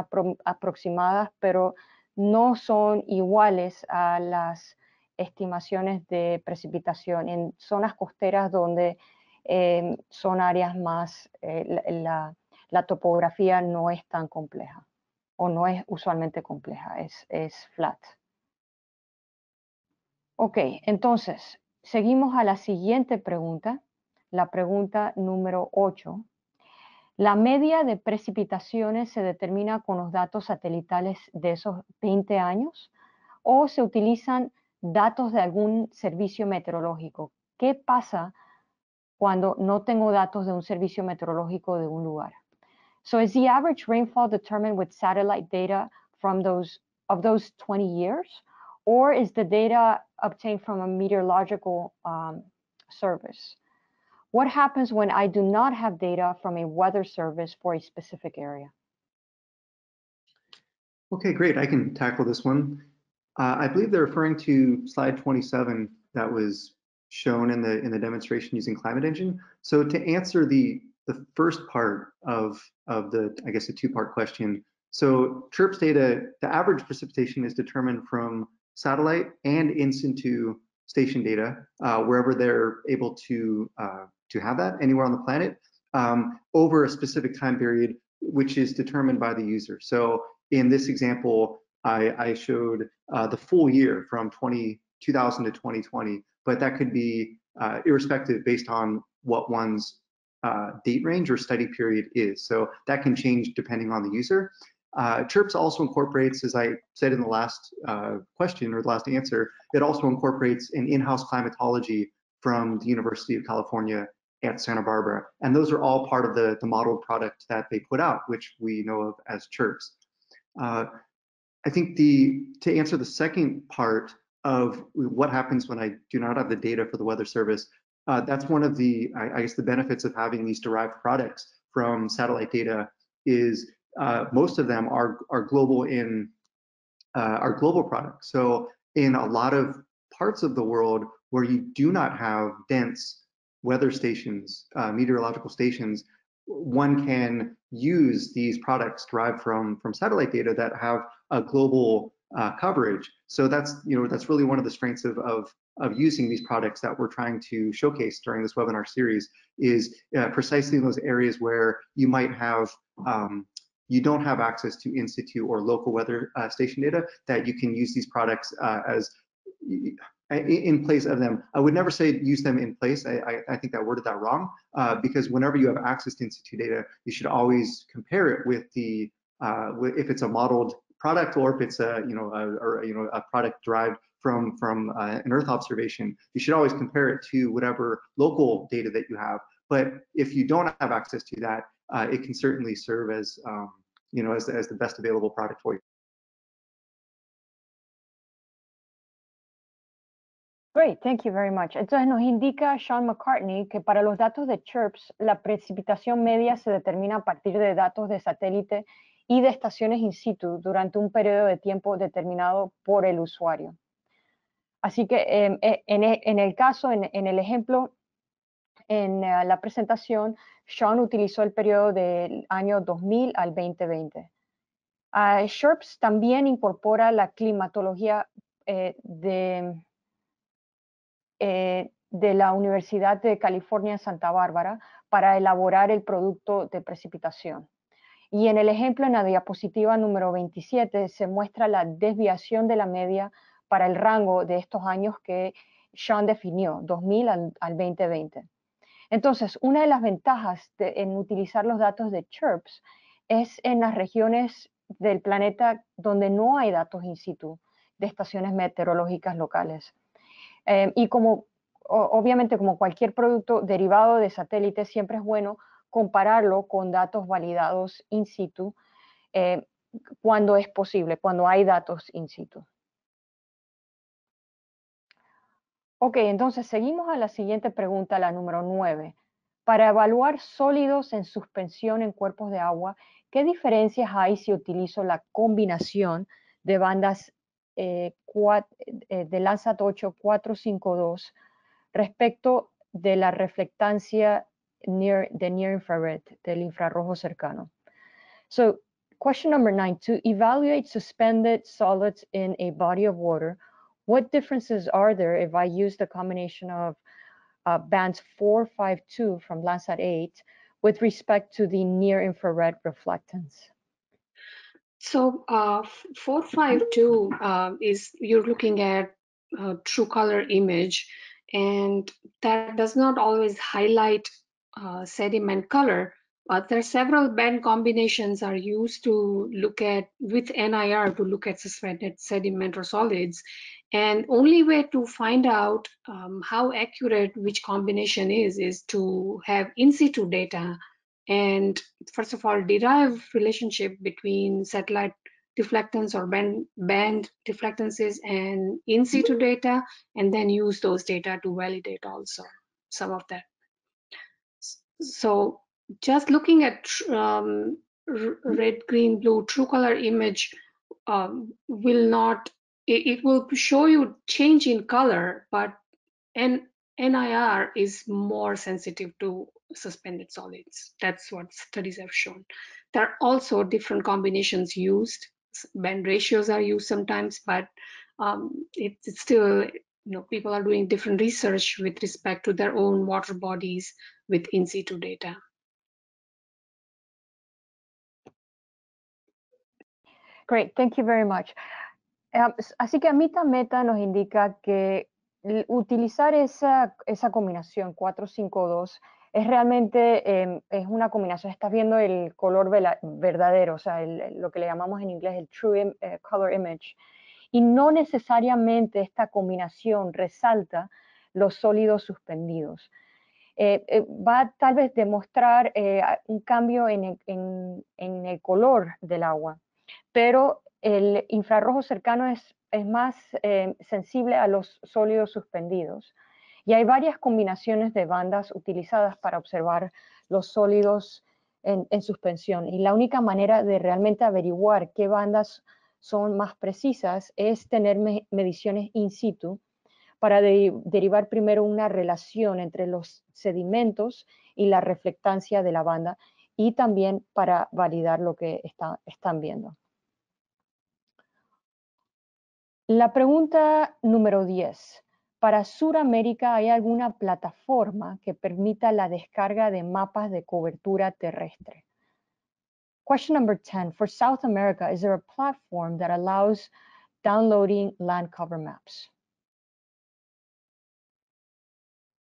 aproximadas, pero no son iguales a las estimaciones de precipitación en zonas costeras donde em, son áreas más, eh, la, topografía no es tan compleja o no es usualmente compleja, es, es flat. Ok, entonces, seguimos a la siguiente pregunta, la pregunta número 8. La media de precipitaciones se determina con los datos satelitales de esos 20 años o se utilizan datos de algún servicio meteorológico. ¿Qué pasa cuando no tengo datos de un servicio meteorológico de un lugar? So is the average rainfall determined with satellite data from those of those 20 years or is the data obtained from a meteorological um, service? What happens when I do not have data from a weather service for a specific area? Okay, great. I can tackle this one. Uh, I believe they're referring to slide 27 that was shown in the in the demonstration using Climate Engine. So to answer the the first part of of the I guess a two part question, So CHIRPS data, the average precipitation is determined from satellite and in situ station data, uh, wherever they're able to, uh, to have that anywhere on the planet, um, over a specific time period, which is determined by the user. So in this example, I, I showed uh, the full year from 20, 2000 to 2020, but that could be uh, irrespective based on what one's uh, date range or study period is. So that can change depending on the user. Uh, CHIRPS also incorporates, as I said in the last uh, question or the last answer, it also incorporates an in-house climatology from the University of California at Santa Barbara. And those are all part of the, the modeled product that they put out, which we know of as CHIRPS. Uh, I think the to answer the second part of what happens when I do not have the data for the Weather Service, uh, that's one of the, I, I, guess, the benefits of having these derived products from satellite data is uh, most of them are are global in uh, are global products. So in a lot of parts of the world where you do not have dense weather stations, uh, meteorological stations, one can use these products derived from from satellite data that have a global uh, coverage. So that's you know that's really one of the strengths of, of of using these products that we're trying to showcase during this webinar series is uh, precisely in those areas where you might have um, you don't have access to in situ or local weather uh, station data that you can use these products uh, as in place of them. I would never say use them in place. I, I, I think that worded that wrong uh, because whenever you have access to Institute data, you should always compare it with the uh, if it's a modeled product or if it's a you know a, or you know a product derived from from uh, an Earth observation. You should always compare it to whatever local data that you have. But if you don't have access to that, uh, it can certainly serve as um, you know as, as the best available product for you. Great, thank you very much. Entonces nos indica Sean McCartney que para los datos de CHIRPS, la precipitación media se determina a partir de datos de satélite y de estaciones in situ durante un periodo de tiempo determinado por el usuario. Así que em, e, e, en, el caso, en, el ejemplo, en eh, la presentación, Sean utilizó el periodo del año 2000 al 2020. Uh, también incorpora la climatología eh, de, eh, de la Universidad de California en Santa Bárbara para elaborar el producto de precipitación. Y en el ejemplo, en la diapositiva número 27, se muestra la desviación de la media para el rango de estos años que Sean definió, 2000 al, 2020. Entonces, una de las ventajas en utilizar los datos de CHIRPS es en las regiones del planeta donde no hay datos in situ de estaciones meteorológicas locales. Eh, y como, obviamente, como cualquier producto derivado de satélite, siempre es bueno compararlo con datos validados in situ eh, cuando es posible, cuando hay datos in situ. Ok, entonces seguimos a la siguiente pregunta, la número 9. Para evaluar sólidos en suspensión en cuerpos de agua, ¿qué diferencias hay si utilizo la combinación de bandas eh, eh, de Landsat 8 452 respecto de la reflectancia near the near infrared, del infrarrojo cercano. So question number nine, to evaluate suspended solids in a body of water, what differences are there if I use the combination of uh, bands 452 from Landsat 8 with respect to the near infrared reflectance? So uh, 452 uh, is you're looking at a true color image and that does not always highlight uh, sediment color, but there are several band combinations are used to look at with NIR to look at suspended sediment or solids. And only way to find out um, how accurate which combination is is to have in situ data and first of all derive relationship between satellite deflectance or band, band deflectances and in situ data and then use those data to validate also some of that. So just looking at um, red, green, blue, true color image um, will not, it, it, will show you change in color, but N, NIR is more sensitive to suspended solids. That's what studies have shown. There are also different combinations used. Band ratios are used sometimes, but um, it, it's still, you know, people are doing different research with respect to their own water bodies with in situ data. Great, thank you very much. Um, así que Amita Meta nos indica que utilizar esa, esa combinación 452 es realmente eh, es una combinación, estás viendo el color verdadero, o sea, lo que le llamamos en inglés el true eh, color image. Y no necesariamente esta combinación resalta los sólidos suspendidos. Eh, eh va tal vez demostrar un cambio en el, color del agua, pero el infrarrojo cercano es, más sensible a los sólidos suspendidos. Y hay varias combinaciones de bandas utilizadas para observar los sólidos en, suspensión. Y la única manera de realmente averiguar qué bandas son más precisas es tener mediciones in situ para derivar primero una relación entre los sedimentos y la reflectancia de la banda y también para validar lo que están viendo. La pregunta número 10. ¿Para Sudamérica hay alguna plataforma que permita la descarga de mapas de cobertura terrestre? Question number 10. For South America, is there a platform that allows downloading land cover maps?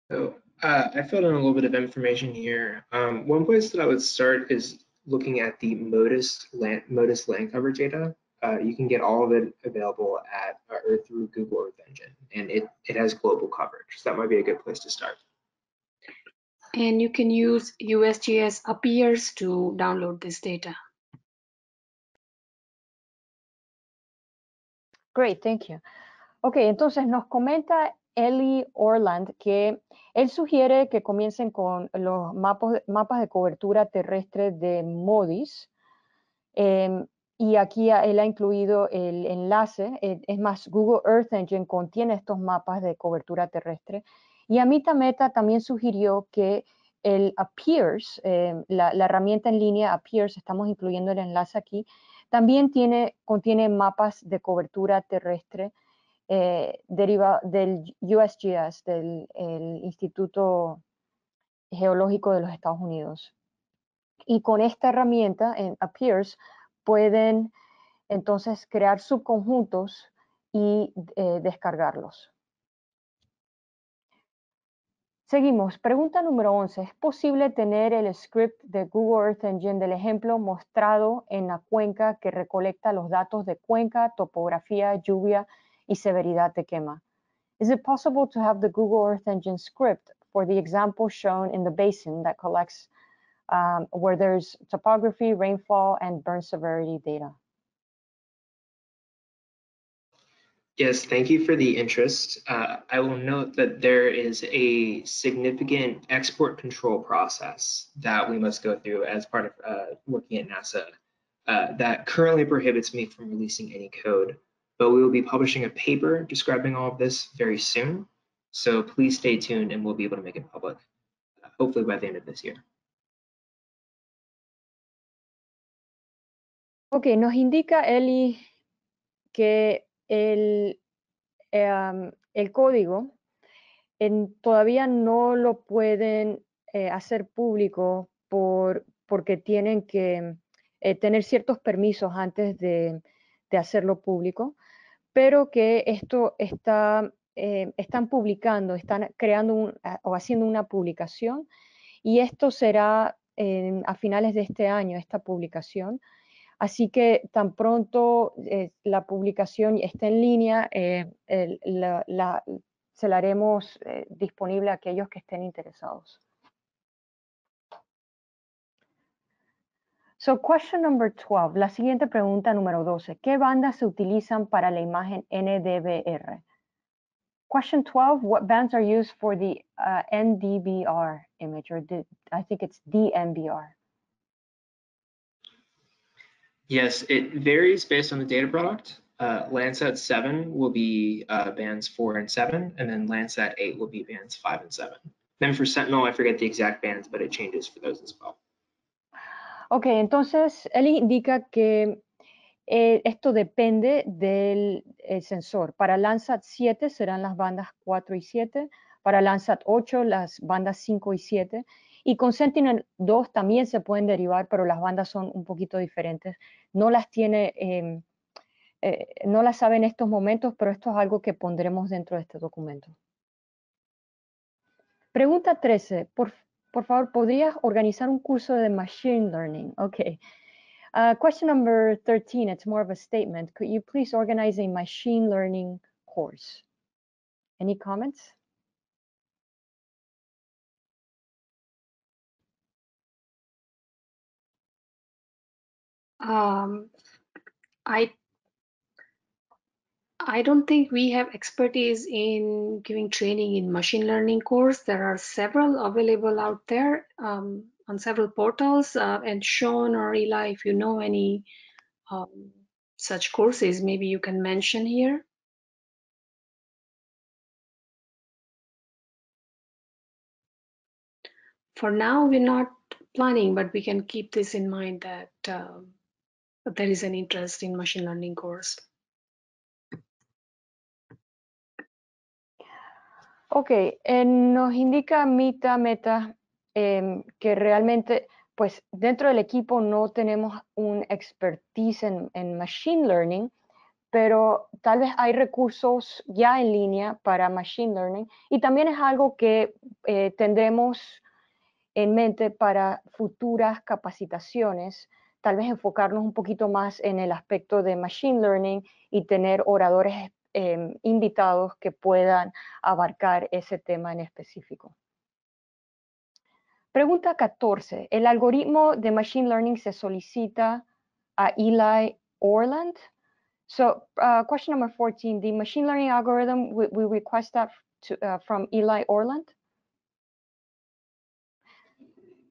So uh, I filled in a little bit of information here. Um, one place that I would start is looking at the MODIS land, MODIS land cover data. Uh, you can get all of it available at uh, or through Google Earth Engine, and it it has global coverage. So that might be a good place to start. And you can use USGS appears to download this data. Great, thank you. Ok, entonces nos comenta Ellie Orland que él sugiere que comiencen con los mapas, mapas de cobertura terrestre de MODIS. Eh, y aquí él ha incluido el enlace, eh, es más, Google Earth Engine contiene estos mapas de cobertura terrestre. Y Amita Meta también sugirió que el Appears, eh, la, herramienta en línea Appears, estamos incluyendo el enlace aquí, también tiene, contiene mapas de cobertura terrestre eh, deriva del USGS, del Instituto Geológico de los Estados Unidos. Y con esta herramienta en Appears pueden entonces crear subconjuntos y eh, descargarlos. Seguimos. Pregunta número 11. ¿Es posible tener el script de Google Earth Engine del ejemplo mostrado en la cuenca que recolecta los datos de cuenca, topografía, lluvia y severidad de quema? Is it possible to have the Google Earth Engine script for the example shown in the basin that collects um, where there's topography, rainfall, and burn severity data. Yes, thank you for the interest. Uh, I will note that there is a significant export control process that we must go through as part of uh, working at NASA uh, that currently prohibits me from releasing any code, but we will be publishing a paper describing all of this very soon. So please stay tuned and we'll be able to make it public, uh, hopefully by the end of this year. Ok, nos indica Eli que el, em, el código todavía no lo pueden eh, hacer público por, porque tienen que eh, tener ciertos permisos antes de, hacerlo público, pero que esto está, eh, están publicando, están creando o haciendo una publicación y esto será a finales de este año, esta publicación. Así que tan pronto eh, la publicación esté en línea, eh, se la haremos eh, disponible a aquellos que estén interesados. So question number 12, la siguiente pregunta número 12. ¿Qué bandas se utilizan para la imagen NDVR? Question 12, what bands are used for the uh, NDBR image, or I think it's DMBR? Yes, it varies based on the data product. Uh, Landsat 7 will be uh, bands 4 and 7, and then Landsat 8 will be bands 5 and 7. Then for Sentinel, I forget the exact bands, but it changes for those as well. Ok, entonces él indica que eh, esto depende del eh, sensor. Para Landsat 7 serán las bandas 4 y 7, para Landsat 8 las bandas 5 y 7, y con Sentinel 2 también se pueden derivar, pero las bandas son un poquito diferentes. No las tiene, em, eh, no las sabe en estos momentos, pero esto es algo que pondremos dentro de este documento. Pregunta 13. Por, por favor, ¿podrías organizar un curso de Machine Learning? Okay. Uh, question number 13, it's more of a statement. Could you please organize a machine learning course? Any comments? Um, I I don't think we have expertise in giving training in machine learning course. There are several available out there um, on several portals. Uh, and Sean or Eli, if you know any um, such courses, maybe you can mention here. For now, we're not planning, but we can keep this in mind that um, there is an interest in machine learning course. Ok, eh, nos indica Mita Meta em, que realmente, pues dentro del equipo no tenemos un expertise en, en, machine learning, pero tal vez hay recursos ya en línea para machine learning y también es algo que eh, tendremos en mente para futuras capacitaciones, tal vez enfocarnos un poquito más en el aspecto de machine learning y tener oradores eh, invitados que puedan abarcar ese tema en específico. Pregunta 14. ¿El algoritmo de Machine Learning se solicita a Eli Orland? So uh, question number 14, the machine learning algorithm, we, request that uh, from Eli Orland?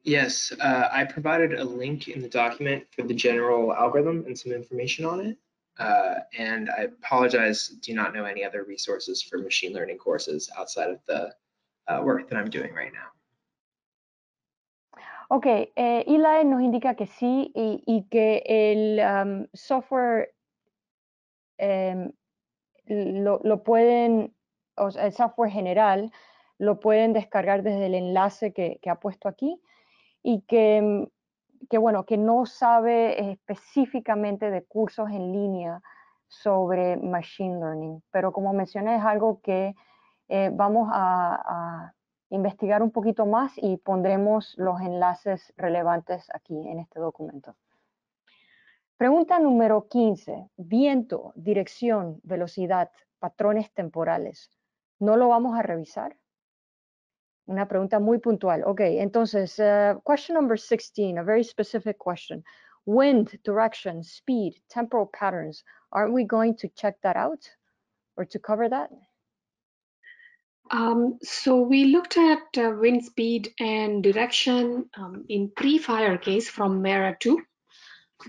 Yes, uh, I provided a link in the document for the general algorithm and some information on it. Uh, and I apologize, do not know any other resources for machine learning courses outside of the uh, work that I'm doing right now. Ok, eh, Eli nos indica que sí y, y que el um, software lo, lo, pueden, o sea, el software general lo pueden descargar desde el enlace que, que ha puesto aquí y que que bueno, que no sabe específicamente de cursos en línea sobre Machine Learning, pero como mencioné es algo que eh, vamos a, a, investigar un poquito más y pondremos los enlaces relevantes aquí en este documento. Pregunta número 15. Viento, dirección, velocidad, patrones temporales. ¿No lo vamos a revisar? Una pregunta muy puntual. Ok, entonces, uh, question number 16, a very specific question. Wind, direction, speed, temporal patterns. Aren't we going to check that out or to cover that? Um, so we looked at uh, wind speed and direction um, in pre-fire case from MERA 2.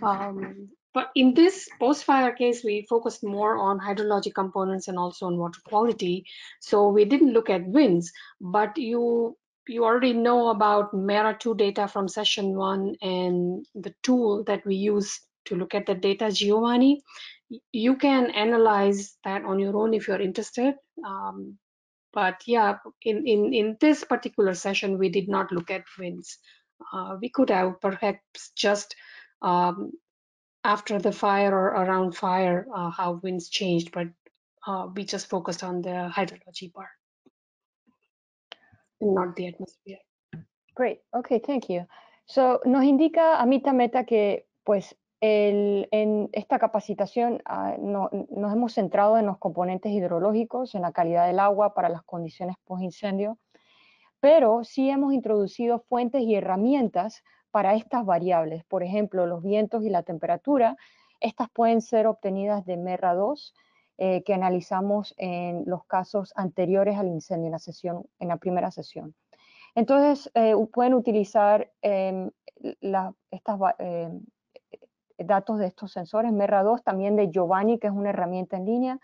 Um, but in this post-fire case, we focused more on hydrologic components and also on water quality. So we didn't look at winds, but you you already know about MERA2 data from session one and the tool that we use to look at the data, Giovanni. You can analyze that on your own if you're interested. Um, but yeah, in, in, in this particular session, we did not look at winds. Uh, we could have perhaps just um, after the fire or around fire uh, how winds changed, but uh, we just focused on the hydrology part and not the atmosphere. Great, okay, thank you. So, nos indica a Mita Meta que pues el, en esta capacitación uh, no, nos hemos centrado en los componentes hidrológicos, en la calidad del agua para las condiciones post-incendio, pero sí hemos introducido fuentes y herramientas para estas variables. Por ejemplo, los vientos y la temperatura, estas pueden ser obtenidas de MERRA 2, eh, que analizamos en los casos anteriores al incendio, en la, sesión, en la primera sesión. Entonces, eh, pueden utilizar eh, la, estas, em, datos de estos sensores, MERRA 2, también de Giovanni, que es una herramienta en línea,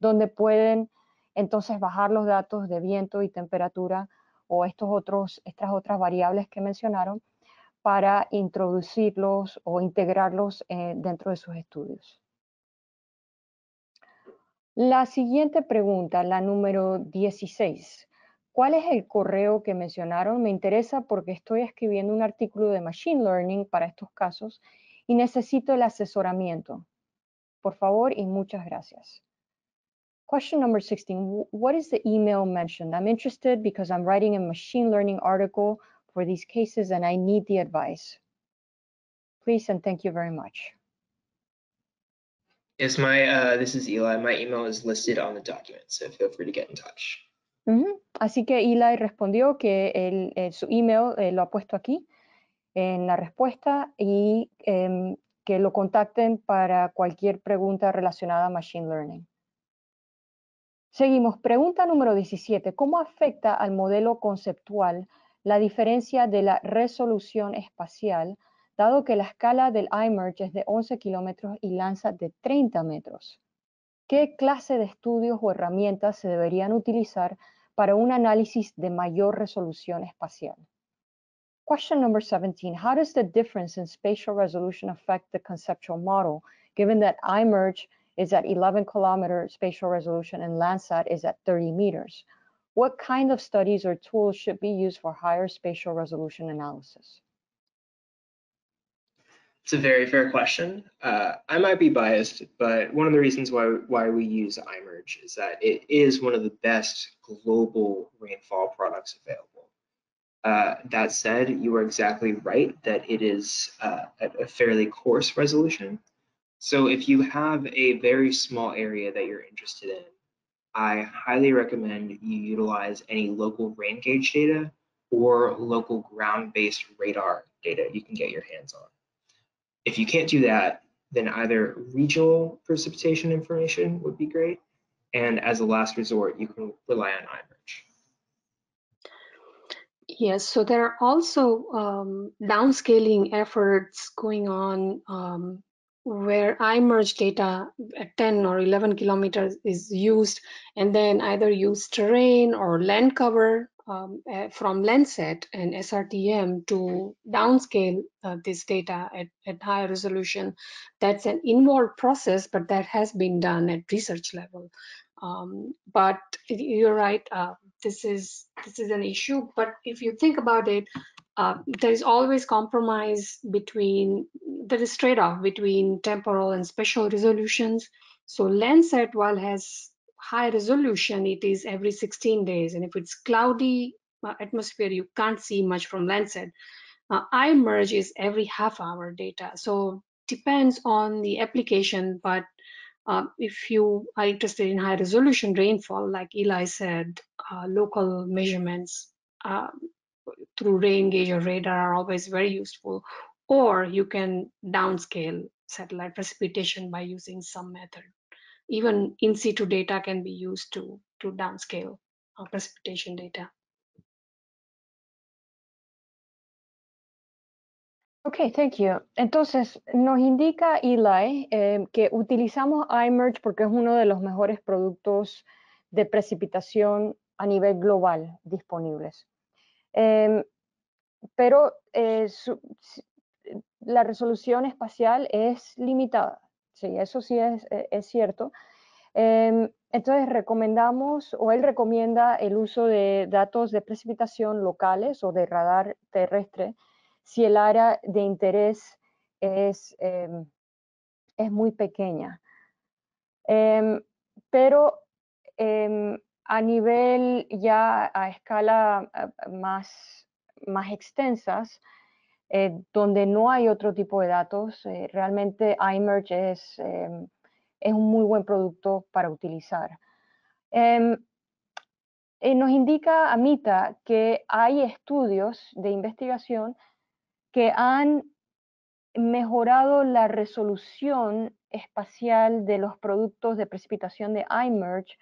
donde pueden entonces bajar los datos de viento y temperatura o estos otros, estas otras variables que mencionaron para introducirlos o integrarlos eh, dentro de sus estudios. La siguiente pregunta, la número 16. ¿Cuál es el correo que mencionaron? Me interesa porque estoy escribiendo un artículo de Machine Learning para estos casos y necesito el asesoramiento. Por favor y muchas gracias. Question number 16, what is the email mentioned? I'm interested because I'm writing a machine learning article for these cases and I need the advice. Please and thank you very much. Yes, my uh, this is Eli. My email is listed on the document, so feel free to get in touch. Uh -huh. Así que Eli respondió que el, el, su email eh, lo ha puesto aquí en la respuesta y eh, que lo contacten para cualquier pregunta relacionada a Machine Learning. Seguimos. Pregunta número 17. ¿Cómo afecta al modelo conceptual la diferencia de la resolución espacial, dado que la escala del iMerge es de 11 kilómetros y Landsat de 30 metros? ¿Qué clase de estudios o herramientas se deberían utilizar para un análisis de mayor resolución espacial? Question number 17. How does the difference in spatial resolution affect the conceptual model, given that iMerge is at 11 kilometer spatial resolution and Landsat is at 30 meters? What kind of studies or tools should be used for higher spatial resolution analysis? It's a very fair question. Uh, I might be biased, but one of the reasons why, why we use iMerge is that it is one of the best global rainfall products available. Uh, that said, you are exactly right that it is uh, a fairly coarse resolution. So if you have a very small area that you're interested in, I highly recommend you utilize any local rain gauge data or local ground-based radar data you can get your hands on. If you can't do that, then either regional precipitation information would be great, and as a last resort, you can rely on iMerge. Yes, so there are also um, downscaling efforts going on um, where I merge data at 10 or 11 kilometers is used and then either use terrain or land cover um, uh, from Landsat and SRTM to downscale uh, this data at, at higher resolution. That's an involved process, but that has been done at research level. Um, but you're right, uh, this is this is an issue. But if you think about it, uh, there is always compromise between there is trade-off between temporal and spatial resolutions. So Landsat, while has high resolution, it is every 16 days, and if it's cloudy uh, atmosphere, you can't see much from Landsat. Uh, iMerge is every half hour data, so depends on the application, but uh, if you are interested in high resolution rainfall, like Eli said, uh, local measurements uh, through rain gauge or radar are always very useful. Or you can downscale satellite precipitation by using some method. Even in situ data can be used to, to downscale uh, precipitation data. Ok, thank you. Entonces, nos indica Eli eh, que utilizamos iMerge porque es uno de los mejores productos de precipitación a nivel global disponibles. Eh, pero eh, la resolución espacial es limitada. Sí, eso sí es, e, cierto. Em, entonces recomendamos, o él recomienda el uso de datos de precipitación locales o de radar terrestre si el área de interés es, eh, es muy pequeña. Pero a nivel ya a escala más, más extensas, donde no hay otro tipo de datos, realmente iMerge es, es un muy buen producto para utilizar. nos indica Amita que hay estudios de investigación que han mejorado la resolución espacial de los productos de precipitación de iMerge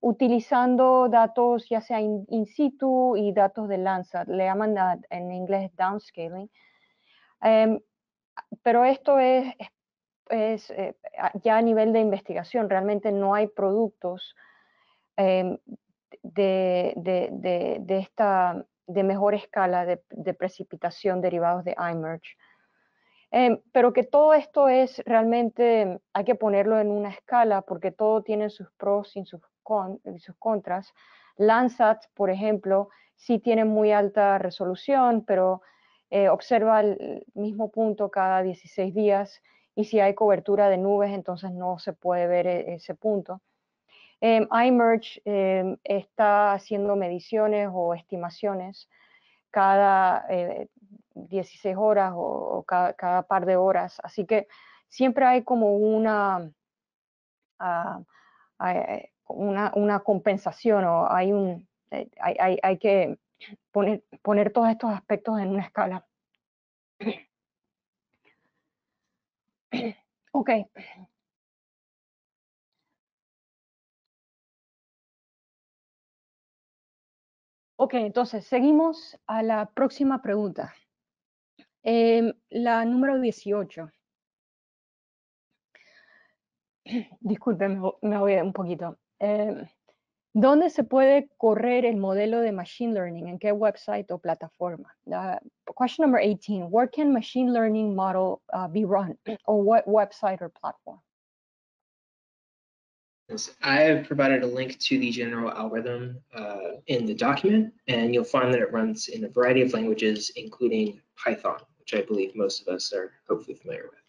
utilizando datos ya sea in, situ y datos de Landsat, le llaman en inglés downscaling. Um, pero esto es, es eh, ya a nivel de investigación, realmente no hay productos eh, de, de, esta de mejor escala de, precipitación derivados de iMerge. Em, pero que todo esto es realmente, hay que ponerlo en una escala porque todo tiene sus pros y sus, sus contras. Landsat, por ejemplo, sí tiene muy alta resolución, pero eh, observa el mismo punto cada 16 días y si hay cobertura de nubes, entonces no se puede ver e, ese punto. Eh, iMerge em, está haciendo mediciones o estimaciones cada 16 eh, horas o, cada, par de horas, así que siempre hay como una, ah, eh, una, una, compensación o hay, un, hay, hay, hay que poner, poner todos estos aspectos en una escala. Ok, Ok, entonces seguimos a la próxima pregunta. Em, la número 18. Disculpe, me, voy un poquito. ¿Dónde se puede correr el modelo de Machine Learning? ¿En qué website o plataforma? question number 18. Where can Machine Learning model uh, be run? Or what website or platform? I have provided a link to the general algorithm uh, in the document, and you'll find that it runs in a variety of languages, including Python, which I believe most of us are hopefully familiar with.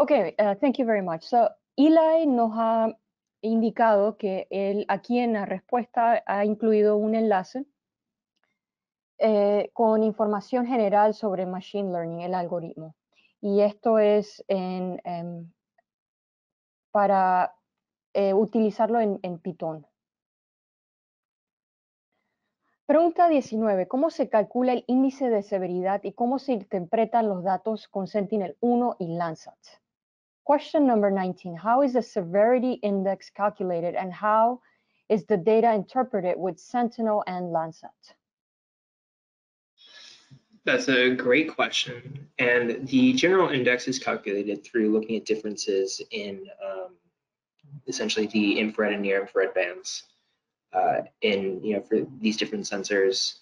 Okay, uh, thank you very much. So Eli nos ha indicado que él aquí en la respuesta ha incluido un enlace eh, con información general sobre Machine Learning, el algoritmo y esto es em, para eh, utilizarlo en, en Python. Pregunta 19. ¿Cómo se calcula el índice de severidad y cómo se interpretan los datos con Sentinel-1 y Landsat? Question number 19. How is the severity index calculated and how is the data interpreted with Sentinel and Landsat? That's a great question. And the general index is calculated through looking at differences in um, essentially the infrared and near infrared bands uh, in, you know, for these different sensors.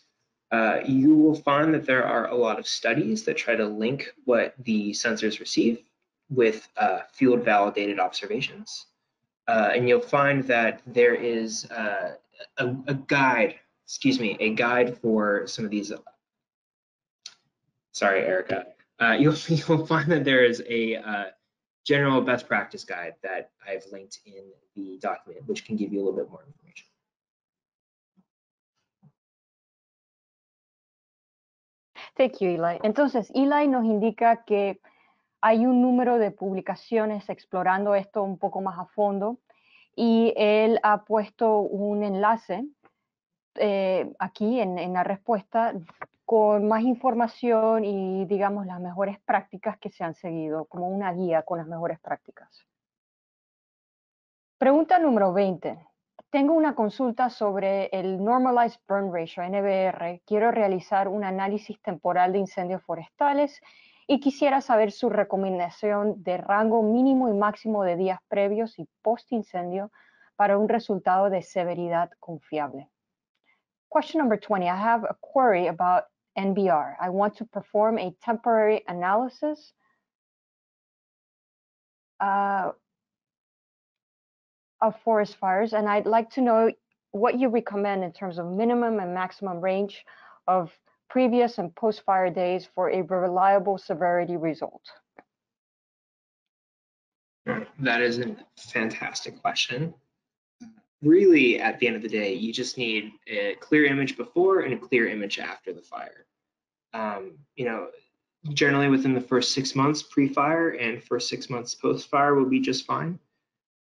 Uh, you will find that there are a lot of studies that try to link what the sensors receive with uh, field validated observations. Uh, and you'll find that there is uh, a, a guide, excuse me, a guide for some of these sorry, Erica, uh, you'll, you'll find that there is a uh, general best practice guide that I've linked in the document, which can give you a little bit more information. Thank you, Eli. Entonces, Eli nos indica que hay un número de publicaciones explorando esto un poco más a fondo y él ha puesto un enlace eh, aquí en, en, la respuesta con más información y, digamos, las mejores prácticas que se han seguido, como una guía con las mejores prácticas. Pregunta número 20. Tengo una consulta sobre el Normalized Burn Ratio, NBR. Quiero realizar un análisis temporal de incendios forestales y quisiera saber su recomendación de rango mínimo y máximo de días previos y post incendio para un resultado de severidad confiable. Question number 20. I have a query about NBR. I want to perform a temporary analysis uh, of forest fires, and I'd like to know what you recommend in terms of minimum and maximum range of previous and post-fire days for a reliable severity result. That is a fantastic question. Really, at the end of the day, you just need a clear image before and a clear image after the fire um, you know, generally within the first six months pre-fire and first six months post-fire will be just fine.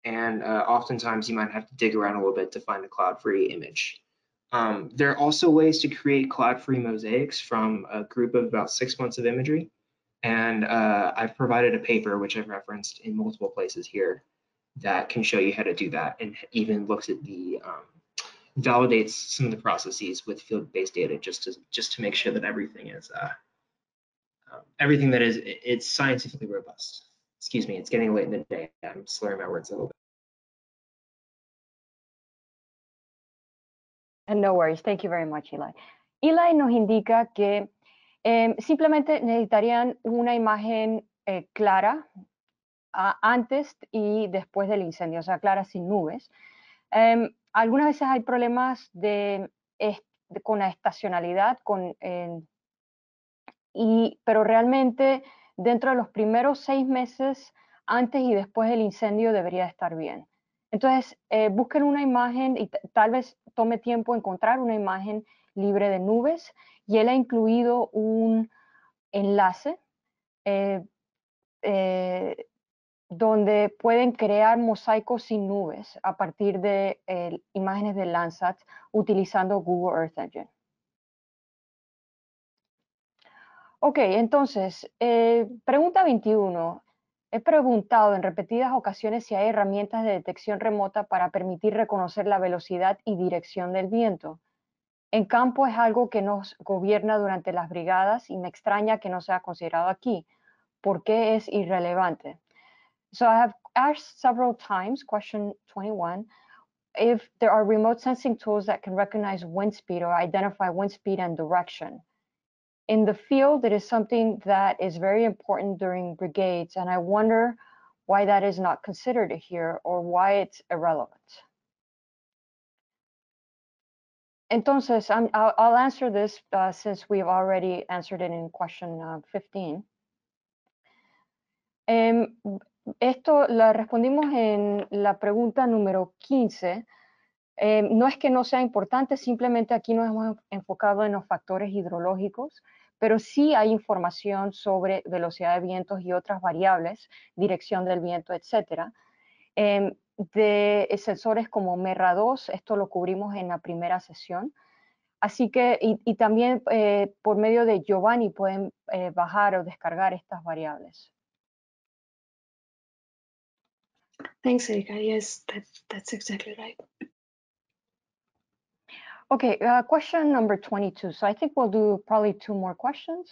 And uh, oftentimes you might have to dig around a little bit to find a cloud-free image. Um, there are also ways to create cloud-free mosaics from a group of about six months of imagery. And uh, I've provided a paper, which I've referenced in multiple places here, that can show you how to do that and even looks at the um, validates some of the processes with field-based data just to just to make sure that everything is uh, um, everything that is it's scientifically robust. excuse me, it's getting late in the day. I'm slurring my words a little bit. No worries. Thank you very much, Eli. Eli nos indica que eh, simplemente necesitarían una imagen eh, clara antes y después del incendio, o sea, clara sin nubes. Eh, algunas veces hay problemas con la estacionalidad, y, pero realmente dentro de los primeros seis meses, antes y después del incendio, debería estar bien. Entonces, eh, busquen una imagen y tal vez tome tiempo encontrar una imagen libre de nubes y él ha incluido un enlace eh, eh, donde pueden crear mosaicos sin nubes a partir de imágenes de Landsat utilizando Google Earth Engine. Ok, entonces, pregunta 21. He preguntado en repetidas ocasiones si hay herramientas de detección remota para permitir reconocer la velocidad y dirección del viento. En campo es algo que nos gobierna durante las brigadas y me extraña que no sea considerado aquí. ¿Por qué es irrelevante? So I have asked several times, question 21, if there are remote sensing tools that can recognize wind speed or identify wind speed and direction. In the field, it is something that is very important during brigades, and I wonder why that is not considered here or why it's irrelevant. Entonces, i will answer this uh, since we've already answered it in question uh, 15. Um, esto la respondimos en la pregunta número 15. Eh, no es que no sea importante, simplemente aquí nos hemos enfocado en los factores hidrológicos, pero sí hay información sobre velocidad de vientos y otras variables, dirección del viento, etcétera. Em, de sensores como MERRA2, esto lo cubrimos en la primera sesión. Así que, y, también eh, por medio de Giovanni pueden eh, bajar o descargar estas variables. Thanks, Erika. Yes, that, that's exactly right. Okay, uh, question number 22. So I think we'll do probably two more questions.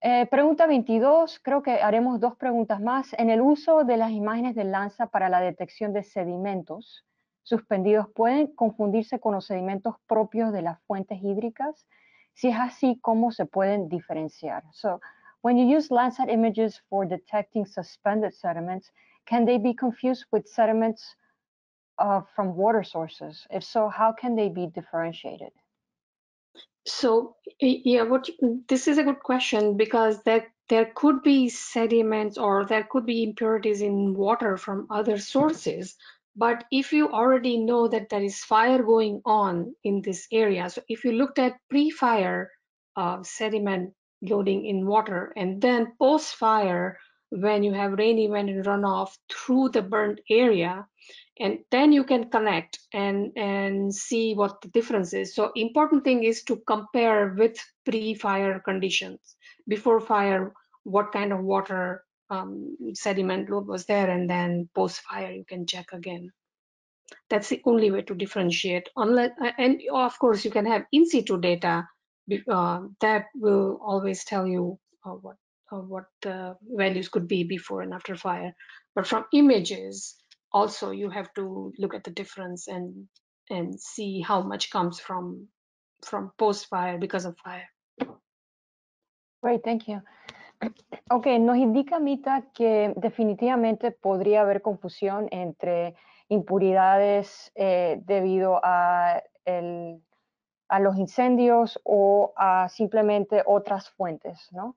Eh, pregunta 22, creo que haremos dos preguntas más. En el uso de las imágenes de lanza para la detección de sedimentos suspendidos, ¿pueden confundirse con los sedimentos propios de las fuentes hídricas? Si es así, ¿cómo se pueden diferenciar? So, when you use Landsat images for detecting suspended sediments, Can they be confused with sediments uh, from water sources? If so, how can they be differentiated? So yeah, what this is a good question because there there could be sediments or there could be impurities in water from other sources. But if you already know that there is fire going on in this area, so if you looked at pre-fire uh, sediment loading in water and then post-fire when you have rain event and runoff through the burnt area and then you can connect and and see what the difference is. So important thing is to compare with pre-fire conditions. Before fire what kind of water um, sediment load was there and then post fire you can check again. That's the only way to differentiate. Unless and of course you can have in situ data uh, that will always tell you uh, what of what the values could be before and after fire. But from images, also you have to look at the difference and and see how much comes from from post fire because of fire. Great, thank you. Ok, nos indica Mita que definitivamente podría haber confusión entre impuridades eh, debido a, el, a los incendios o a simplemente otras fuentes, ¿no?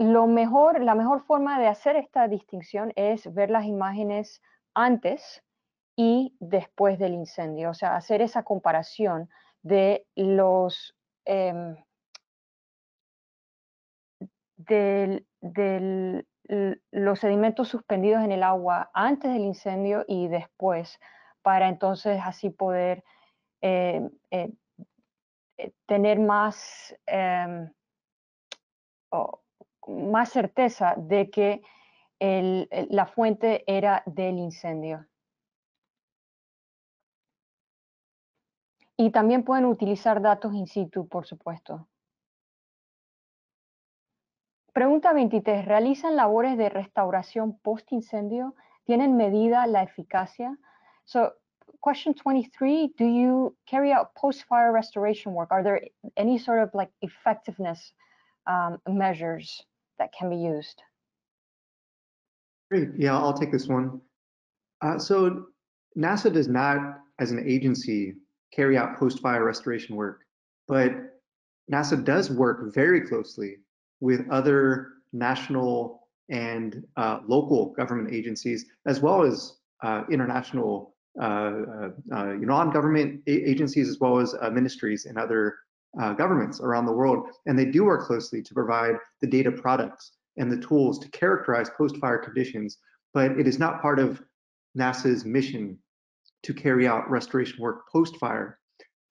Lo mejor, la mejor forma de hacer esta distinción es ver las imágenes antes y después del incendio, o sea, hacer esa comparación de los, em, los sedimentos suspendidos en el agua antes del incendio y después, para entonces así poder em, eh, eh, tener más em, más certeza de que la fuente era del incendio. Y también pueden utilizar datos in situ, por supuesto. Pregunta 23. ¿Realizan labores de restauración post-incendio? ¿Tienen medida la eficacia? So, question 23, do you carry out post-fire restoration work? Are there any sort of like effectiveness um, measures that can be used? Great. Yeah, I'll take this one. Uh, so NASA does not, as an agency, carry out post-fire restoration work, but NASA does work very closely with other national and uh, local government agencies, as well as uh, international, uh, uh, uh non-government agencies, as well as ministries and other governments around the world. And they do work closely to provide the data products and the tools to characterize post-fire conditions, but it is not part of NASA's mission to carry out restoration work post-fire.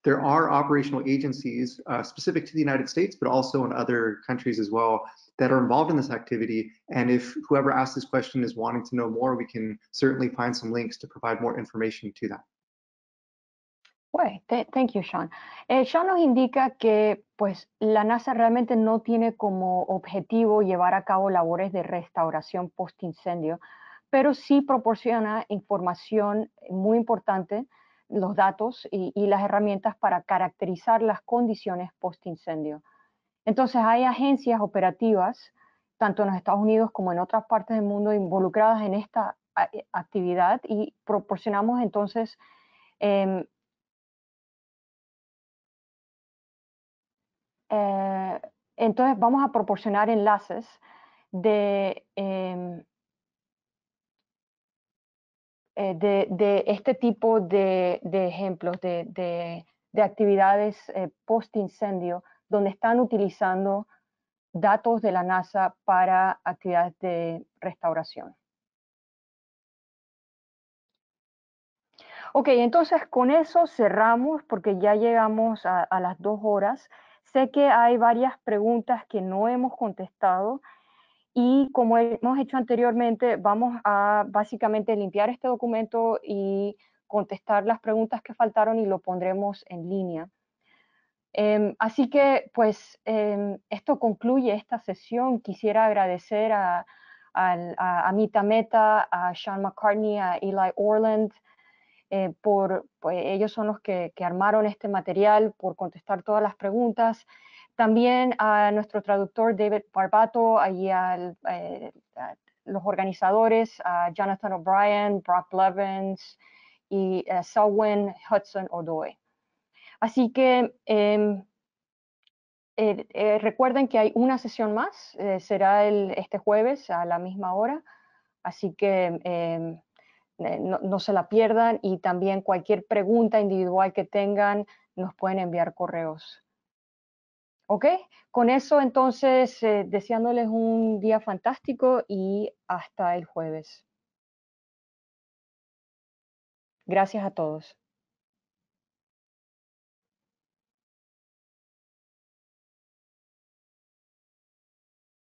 There are operational agencies uh, specific to the United States, but also in other countries as well, that are involved in this activity. And if whoever asked this question is wanting to know more, we can certainly find some links to provide more information to that. Well, thank you, Sean. Eh, Sean nos indica que pues, la NASA realmente no tiene como objetivo llevar a cabo labores de restauración post-incendio, pero sí proporciona información muy importante, los datos y, las herramientas para caracterizar las condiciones post-incendio. Entonces, hay agencias operativas, tanto en los Estados Unidos como en otras partes del mundo, involucradas en esta actividad y proporcionamos entonces em, eh, entonces vamos a proporcionar enlaces de em, eh, de, este tipo de, ejemplos de, actividades eh, post-incendio donde están utilizando datos de la NASA para actividades de restauración. Ok, entonces con eso cerramos porque ya llegamos a las dos horas. Sé que hay varias preguntas que no hemos contestado y como hemos hecho anteriormente, vamos a básicamente limpiar este documento y contestar las preguntas que faltaron y lo pondremos en línea. Em, así que, pues, em, esto concluye esta sesión. Quisiera agradecer a, a, Mita Meta, a Sean McCartney, a Eli Orland, eh, por, pues, ellos son los que, que armaron este material, por contestar todas las preguntas. También a nuestro traductor David Barbato, y a, eh, a los organizadores, a Jonathan O'Brien, Brock Blevins y uh, Selwyn Hudson Odoy. Así que em, eh, eh, recuerden que hay una sesión más, será el, este jueves a la misma hora, así que em, no, no, se la pierdan y también cualquier pregunta individual que tengan nos pueden enviar correos. ¿Ok? Con eso entonces, eh, deseándoles un día fantástico y hasta el jueves. Gracias a todos.